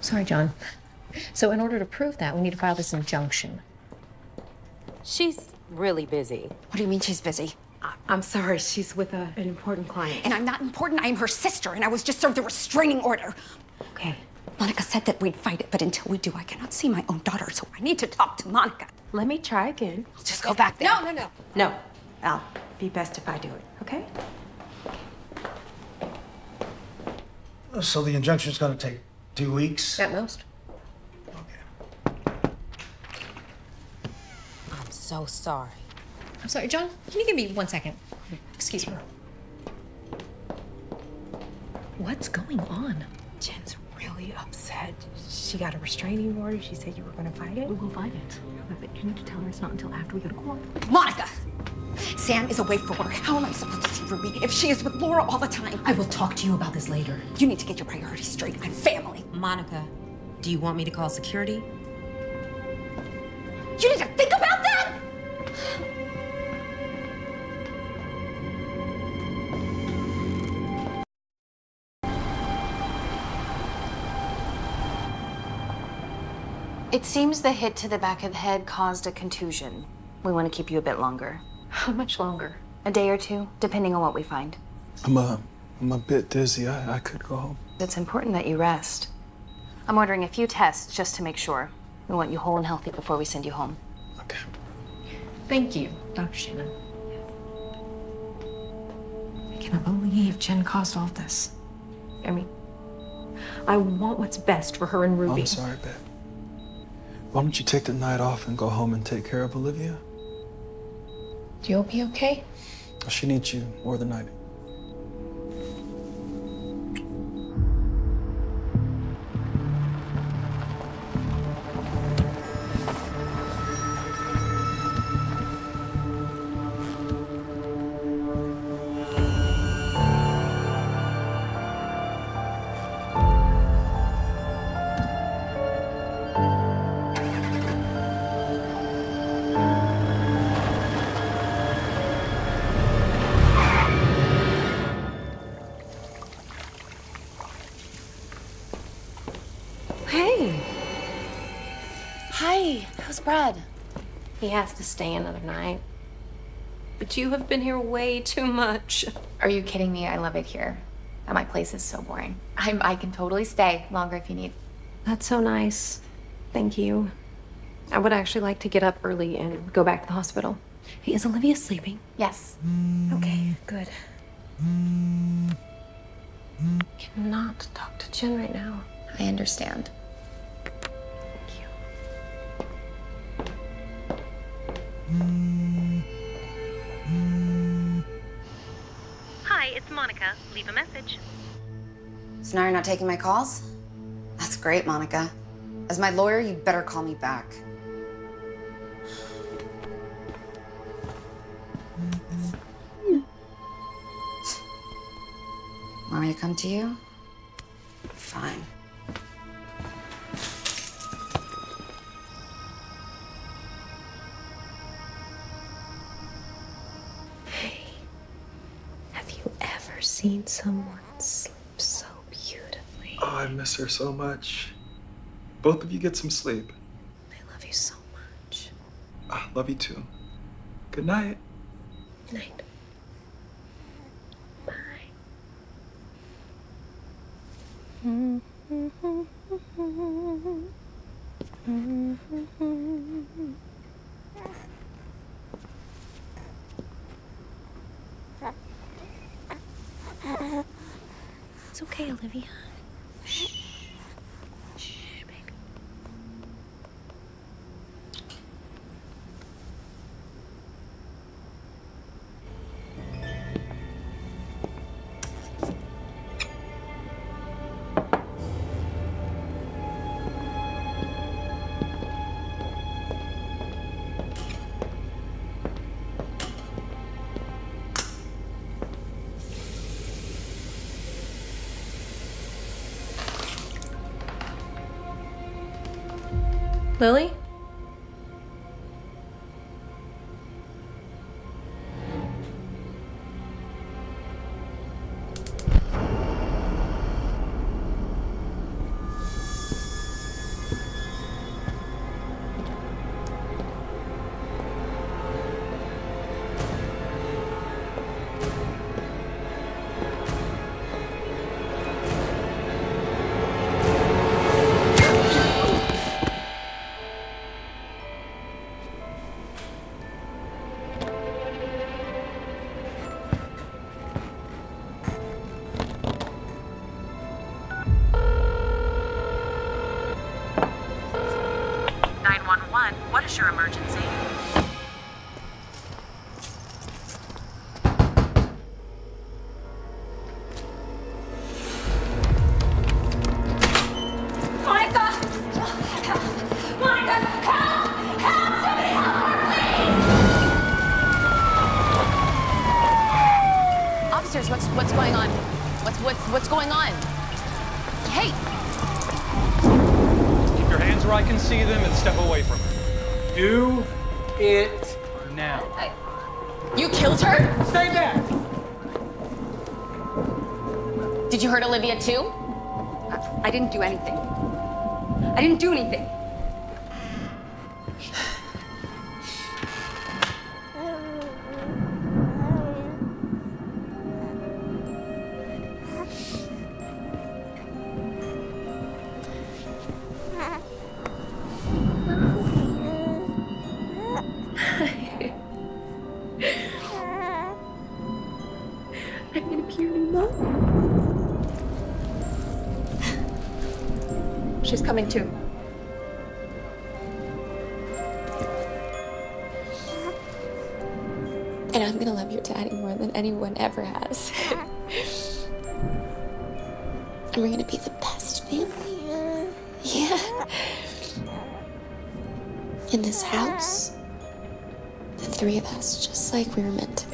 Sorry, John. So in order to prove that, we need to file this injunction. She's really busy. What do you mean she's busy? I- I'm sorry. She's with a, an important client. And I'm not important. I'm her sister, and I was just served a restraining order. Okay. Monica said that we'd fight it, but until we do, I cannot see my own daughter, so I need to talk to Monica. Let me try again. I'll just go back there. No, no, no. No. I'll be best if I do it, okay? So the injunction's gonna take two weeks? At most. I'm so sorry. I'm sorry, John. Can you give me one second? Excuse me. What's going on? Jen's really upset. She got a restraining order. She said you were going to fight it. We will fight it. But you need to tell her it's not until after we go to court. Monica! Sam is away for work. How am I supposed to see Ruby if she is with Laura all the time? I will talk to you about this later. You need to get your priorities straight. I'm family. Monica, do you want me to call security? You need to think about that! It seems the hit to the back of the head caused a contusion. We want to keep you a bit longer. How much longer? A day or two, depending on what we find. I'm a, I'm a bit dizzy. I, I could go home. It's important that you rest. I'm ordering a few tests just to make sure. We want you whole and healthy before we send you home. Okay. Thank you, Dr. Shannon. I cannot believe Jen caused all this. I mean, I want what's best for her and Ruby. I'm sorry, babe. Why don't you take the night off and go home and take care of Olivia? Do You'll be okay? She needs you more than I do. He has to stay another night. But you have been here way too much. Are you kidding me? I love it here. And my place is so boring. I'm, I can totally stay longer if you need. That's so nice. Thank you. I would actually like to get up early and go back to the hospital. Hey, is Olivia sleeping? Yes. Okay, good. I Cannot talk to Jen right now. I understand. Hi, it's Monica. Leave a message. So now you're not taking my calls? That's great, Monica. As my lawyer, you better call me back. Want me to come to you? Fine. Seen someone sleep so beautifully? Oh, I miss her so much. Both of you get some sleep. I love you so much. I love you too. Good night. Night. It's okay, Olivia. Too? I didn't do anything. I didn't do anything. She's coming too. And I'm gonna love your daddy more than anyone ever has. and we're gonna be the best family. Yeah. In this house, the three of us, just like we were meant to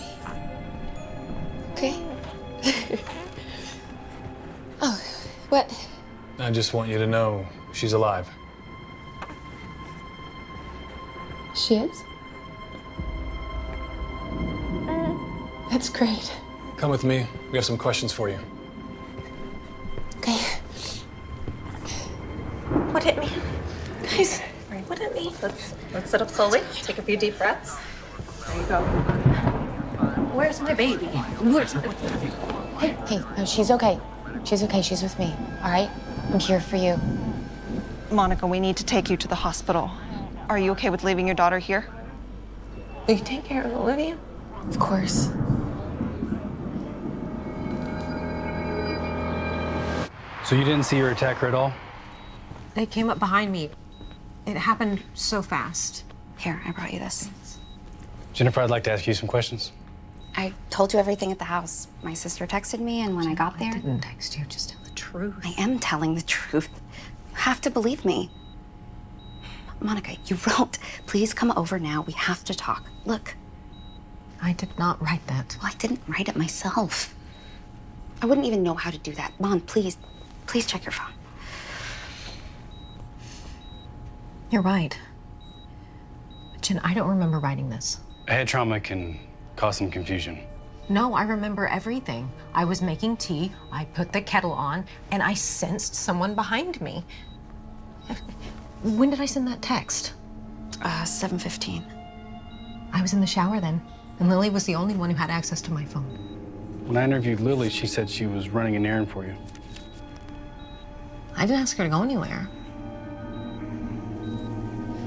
I just want you to know she's alive. She is? Uh, that's great. Come with me. We have some questions for you. Okay. What hit me? Guys, what hit me? Let's let's sit up slowly. Take a few deep breaths. There you go. Where's my baby? Where's my... Hey, hey, no, she's okay. She's okay. She's with me. All right? I'm here for you. Monica, we need to take you to the hospital. Are you okay with leaving your daughter here? Will you take care of Olivia? Of course. So you didn't see your attacker at all? They came up behind me. It happened so fast. Here, I brought you this. Jennifer, I'd like to ask you some questions. I told you everything at the house. My sister texted me, and when I got there. I didn't text you, just tell the truth. I am telling the truth. You have to believe me. Monica, you wrote, please come over now. We have to talk. Look. I did not write that. Well, I didn't write it myself. I wouldn't even know how to do that. Mon, please, please check your phone. You're right. Jen, I don't remember writing this. Head trauma can cause some confusion. No, I remember everything. I was making tea, I put the kettle on, and I sensed someone behind me. When did I send that text? Uh, 7.15. I was in the shower then, and Lily was the only one who had access to my phone. When I interviewed Lily, she said she was running an errand for you. I didn't ask her to go anywhere.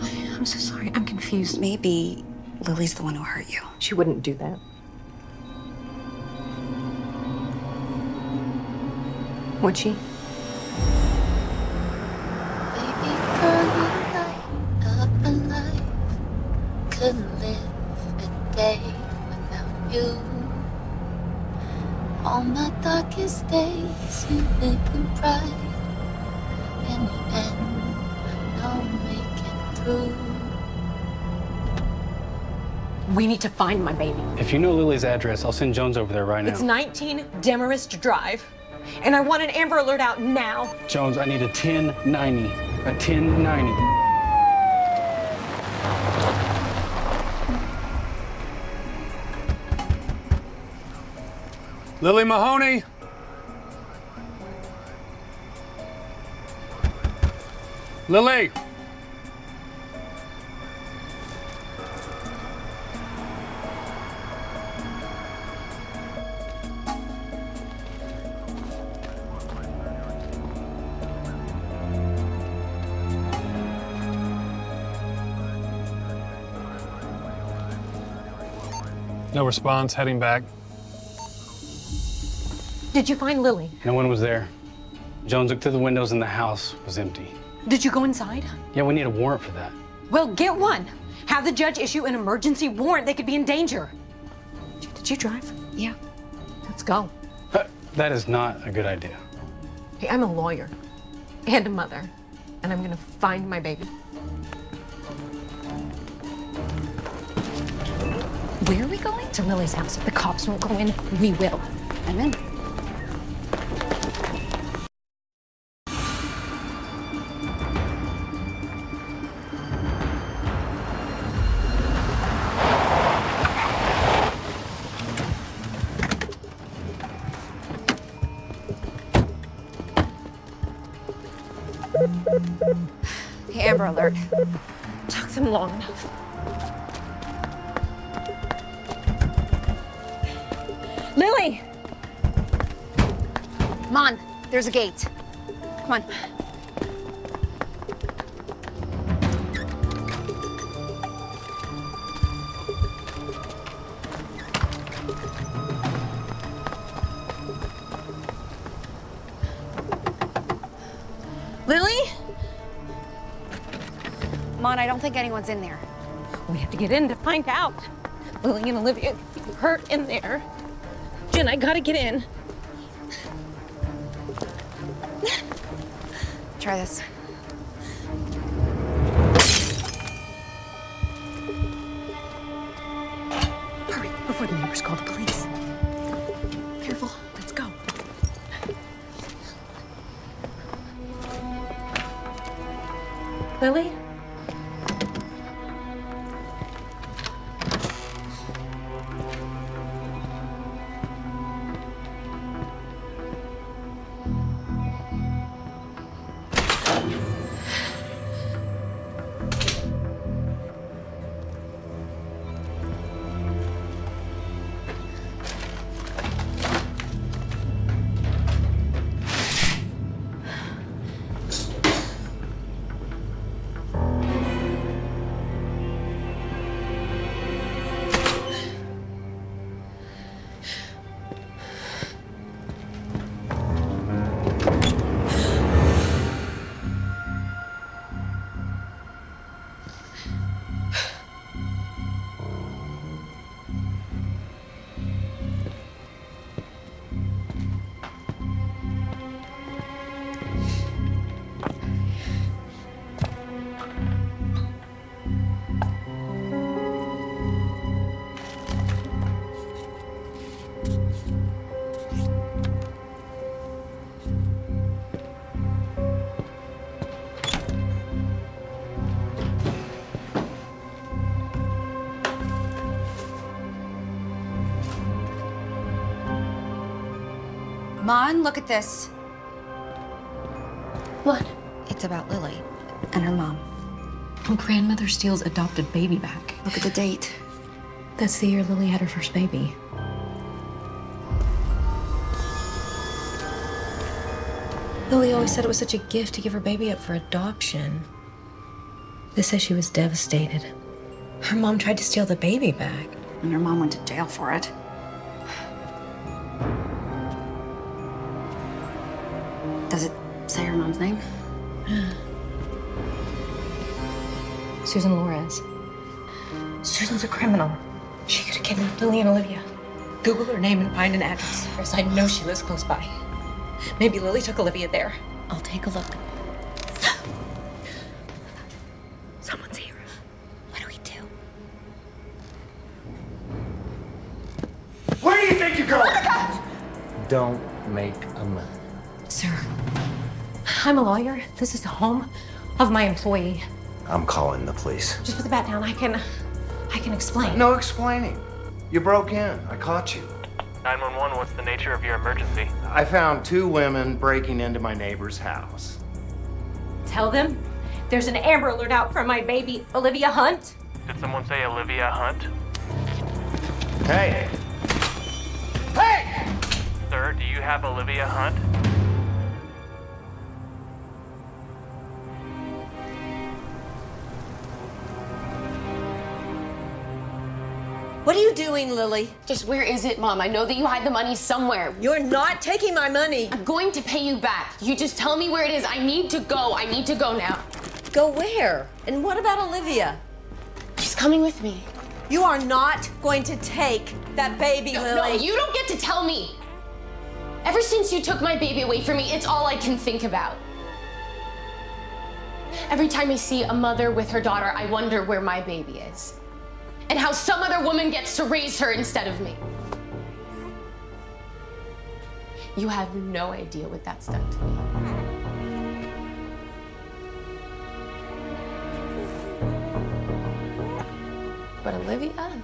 I'm so sorry. I'm confused. Maybe Lily's the one who hurt you. She wouldn't do that. Would she? Baby girl, you light up my life. Couldn't live a day without you. All my darkest days, you make them bright. In the end, I know I'll make it through. We need to find my baby. If you know Lily's address, I'll send Jones over there right now. It's 19 Demarest Drive, and I want an Amber Alert out now. Jones, I need a 1090. A 1090. Lily Mahoney. Lily. No response, heading back. Did you find Lily? No one was there. Jones looked through the windows and the house was empty. Did you go inside? Yeah, we need a warrant for that. Well, get one. Have the judge issue an emergency warrant. They could be in danger. Did you drive? Yeah. Let's go. That is not a good idea. Hey, I'm a lawyer and a mother, and I'm gonna find my baby. Where are we going? To Lily's house. If the cops won't go in, we will. I'm in. Hey, Amber Alert. Took them long enough. Come on, there's a gate. Come on. Lily? Mon, I don't think anyone's in there. We have to get in to find out. Lily and Olivia hurt in there. Jen, I gotta get in. Try this. Hurry, before the neighbors call the police. Careful, let's go. Lily? Look at this. What? It's about Lily and her mom. Grandmother steals adopted baby back. Look at the date. That's the year Lily had her first baby. Lily always said it was such a gift to give her baby up for adoption. They says she was devastated. Her mom tried to steal the baby back. And her mom went to jail for it. Say name? Susan Lores. Susan's a criminal. She could have kidnapped Lily and Olivia. Google her name and find an address. Yes, I know she lives close by. Maybe Lily took Olivia there. I'll take a look. Someone's here. What do we do? Where do you think you're going? Don't make a mess. Sir, I'm a lawyer. This is the home of my employee. I'm calling the police. Just put the bat down. I can, I can explain. No explaining. You broke in. I caught you. 911, what's the nature of your emergency? I found two women breaking into my neighbor's house. Tell them there's an Amber Alert out for my baby, Olivia Hunt. Did someone say Olivia Hunt? Hey! Hey! Sir, do you have Olivia Hunt? Doing, Lily? Just where is it, Mom? I know that you hide the money somewhere. You're not taking my money. I'm going to pay you back. You just tell me where it is. I need to go. I need to go now. Go where? And what about Olivia? She's coming with me. You are not going to take that baby, No, Lily. no, you don't get to tell me. Ever since you took my baby away from me, it's all I can think about. Every time I see a mother with her daughter, I wonder where my baby is. And how some other woman gets to raise her instead of me. You have no idea what that's done to me. But Olivia,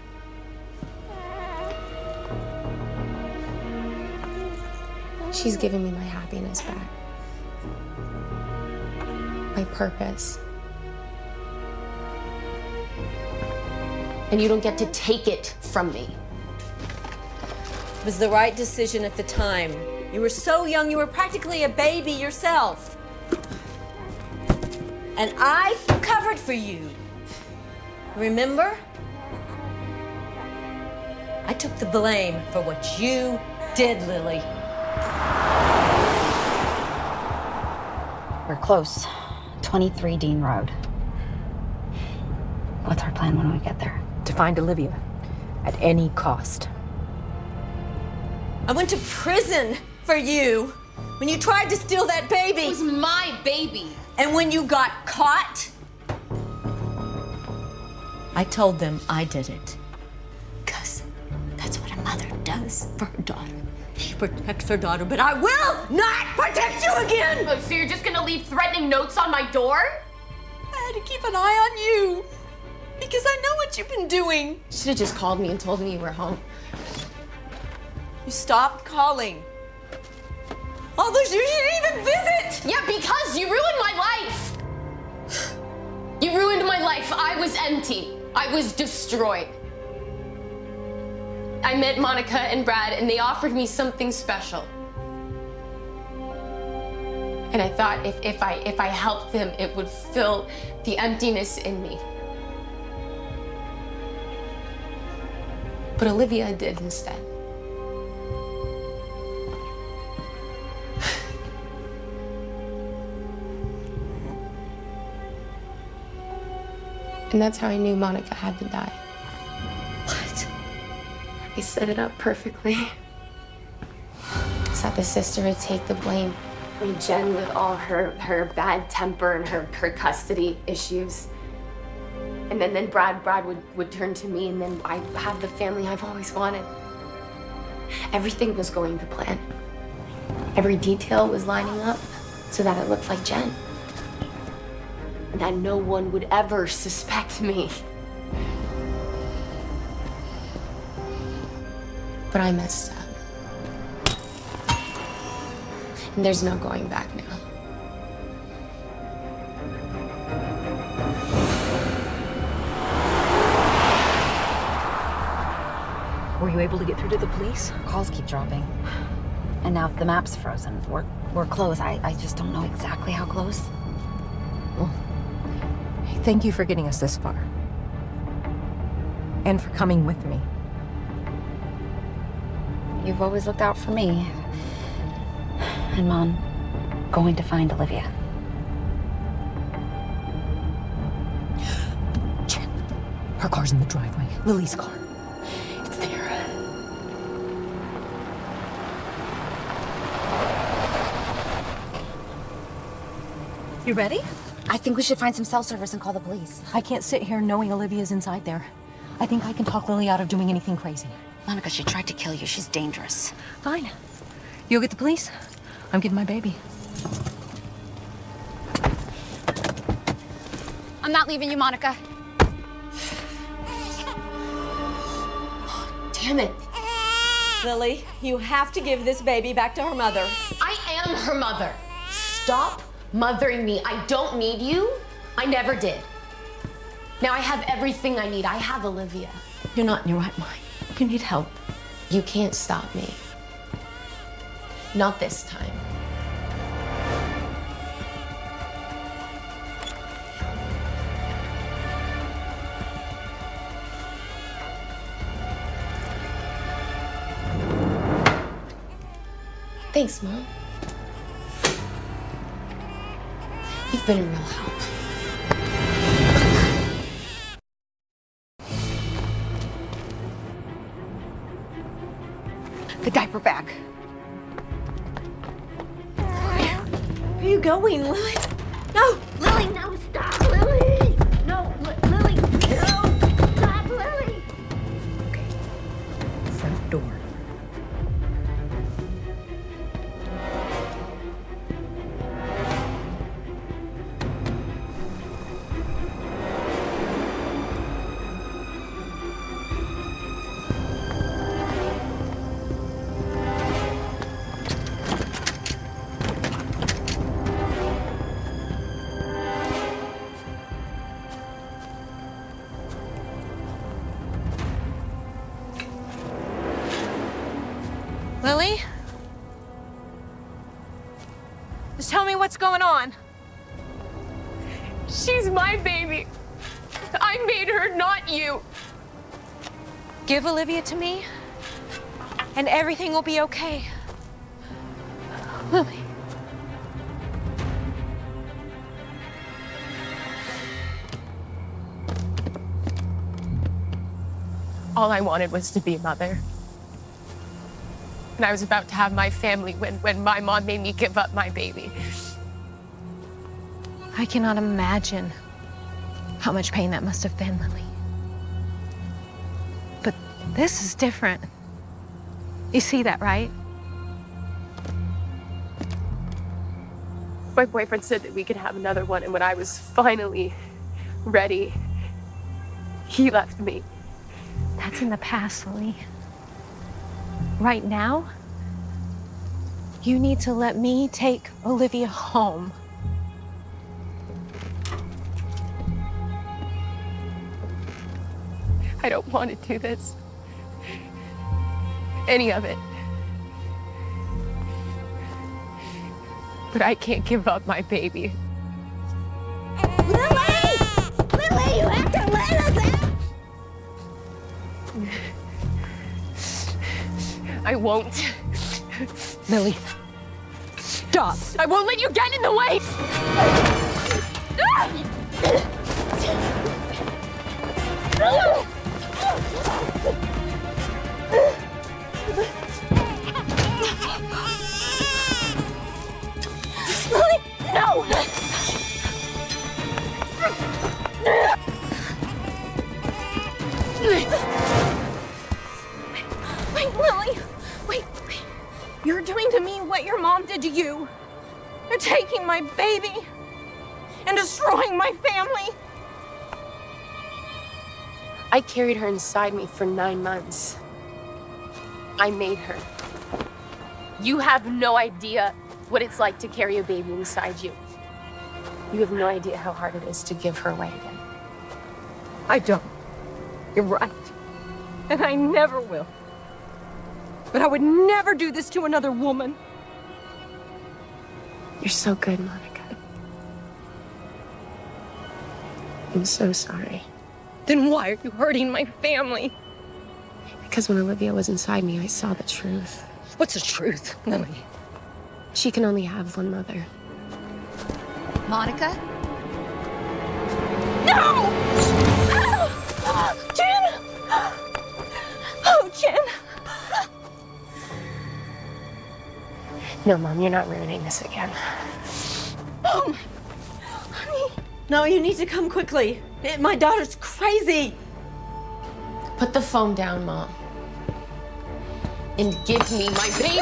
she's giving me my happiness back, my purpose. And you don't get to take it from me. It was the right decision at the time. You were so young, you were practically a baby yourself. And I covered for you. Remember? I took the blame for what you did, Lily. We're close. 23 Dean Road. What's our plan when we get there? To find Olivia at any cost. I went to prison for you when you tried to steal that baby. It was my baby. And when you got caught, I told them I did it. Because that's what a mother does for her daughter. She protects her daughter, but I will not protect you again! Oh, so you're just gonna leave threatening notes on my door? I had to keep an eye on you. Because I know what you've been doing. Should have just called me and told me you were home. You stopped calling. All those years you didn't even visit! Yeah, because you ruined my life! You ruined my life. I was empty. I was destroyed. I met Monica and Brad, and they offered me something special. And I thought if, if I if I helped them, it would fill the emptiness in me. But Olivia did instead. And that's how I knew Monica had to die. What? He set it up perfectly. So that the sister would take the blame. I mean, Jen, with all her, her bad temper and her, her custody issues. And then, then Brad, Brad would, would turn to me, and then I have the family I've always wanted. Everything was going to plan. Every detail was lining up so that it looked like Jen. And that no one would ever suspect me. But I messed up. And there's no going back now. Were you able to get through to the police? Calls keep dropping. And now the map's frozen. We're, we're close. I, I just don't know exactly how close. Well. Thank you for getting us this far. And for coming with me. You've always looked out for me. And Mom, going to find Olivia. Her car's in the driveway. Lily's car. You ready? I think we should find some cell service and call the police. I can't sit here knowing Olivia's inside there. I think I can talk Lily out of doing anything crazy. Monica, she tried to kill you. She's dangerous. Fine. You'll get the police. I'm getting my baby. I'm not leaving you, Monica. Damn it. Lily, you have to give this baby back to her mother. I am her mother. Stop mothering me. I don't need you. I never did. Now I have everything I need. I have Olivia. You're not in your right mind. You need help. You can't stop me. Not this time. Thanks, Mom. You've been a real help. Olivia to me, and everything will be okay. Lily. All I wanted was to be a mother. And I was about to have my family when, when my mom made me give up my baby. I cannot imagine how much pain that must have been, Lily. This is different. You see that, right? My boyfriend said that we could have another one, and when I was finally ready, he left me. That's in the past, Lily. Right now, you need to let me take Olivia home. I don't want to do this. Any of it. But I can't give up my baby. Lily! Lily, you have to let us out! I won't. Lily, stop. I won't let you get in the way. Carried her inside me for nine months. I made her. You have no idea what it's like to carry a baby inside you. You have no idea how hard it is to give her away again. I don't. You're right. And I never will. But I would never do this to another woman. You're so good, Monica. I'm so sorry. Then why are you hurting my family? Because when Olivia was inside me, I saw the truth. What's the truth, Lily? She can only have one mother. Monica? No! Oh, Jen! Oh, Jen! No, Mom, you're not ruining this again. Oh my. Honey. No, you need to come quickly. Eh, My daughter's crazy. Put the phone down, Mom. And give me my baby.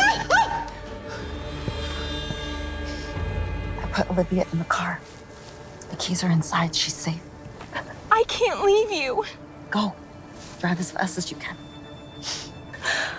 I put Olivia in the car. The keys are inside. She's safe. I can't leave you. Go. Drive as fast as you can.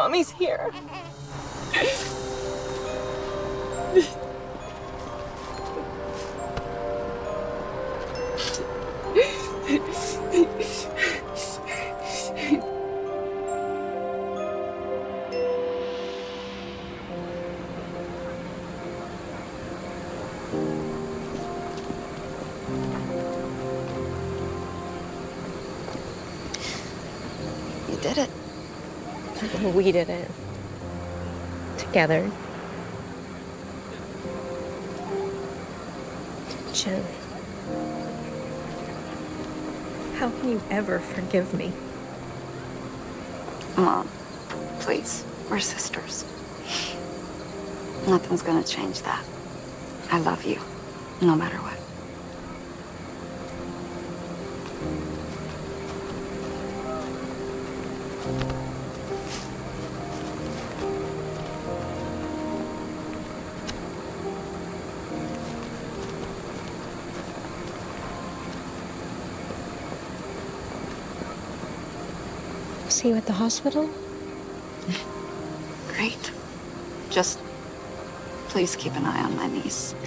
Mommy's here. We did it. Together. Jen. How can you ever forgive me? Mom, please. We're sisters. Nothing's gonna change that. I love you, no matter what. See you at the hospital? Great. Just please keep an eye on my niece.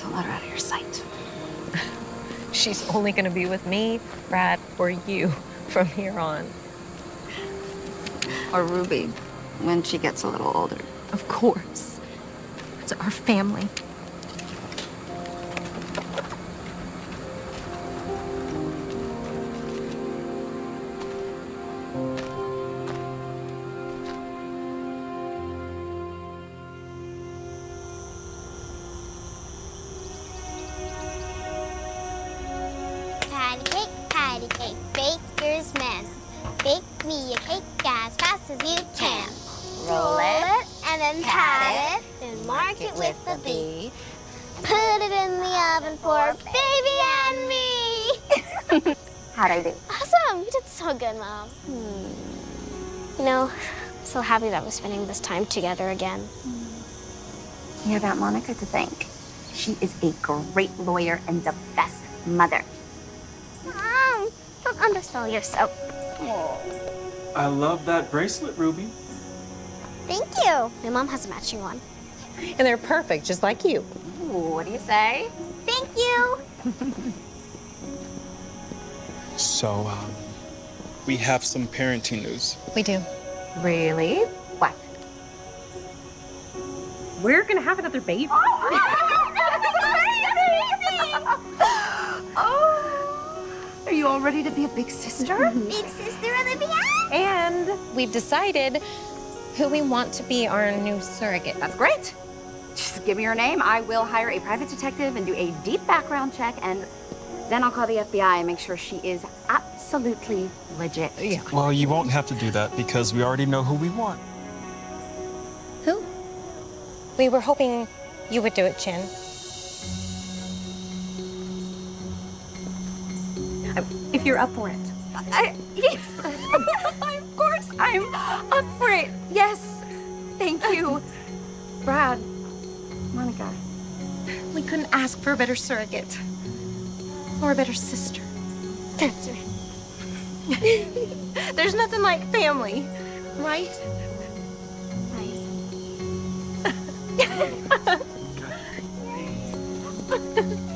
Don't let her out of your sight. She's only gonna be with me, Brad, or you from here on. Or Ruby, when she gets a little older. Of course. It's our family. Happy that we're spending this time together again. You got Monica to thank. She is a great lawyer and the best mother. Mom, don't undersell yourself. I love that bracelet, Ruby. Thank you. My mom has a matching one. And they're perfect, just like you. Ooh, what do you say? Thank you. So, um, we have some parenting news. We do. Really? What? We're gonna have another baby. oh, Are you all ready to be a big sister? Big sister Olivia? And we've decided who we want to be our new surrogate. That's great. Just give me your name. I will hire a private detective and do a deep background check, and then I'll call the FBI and make sure she is absolutely legit. Yeah. Well, you won't have to do that because we already know who we want. Who? We were hoping you would do it, Jen. If you're up for it. I, of course, I'm up for it. Yes. Thank you. Brad, Monica. We couldn't ask for a better surrogate. Or a better sister. There's nothing like family, right? Right.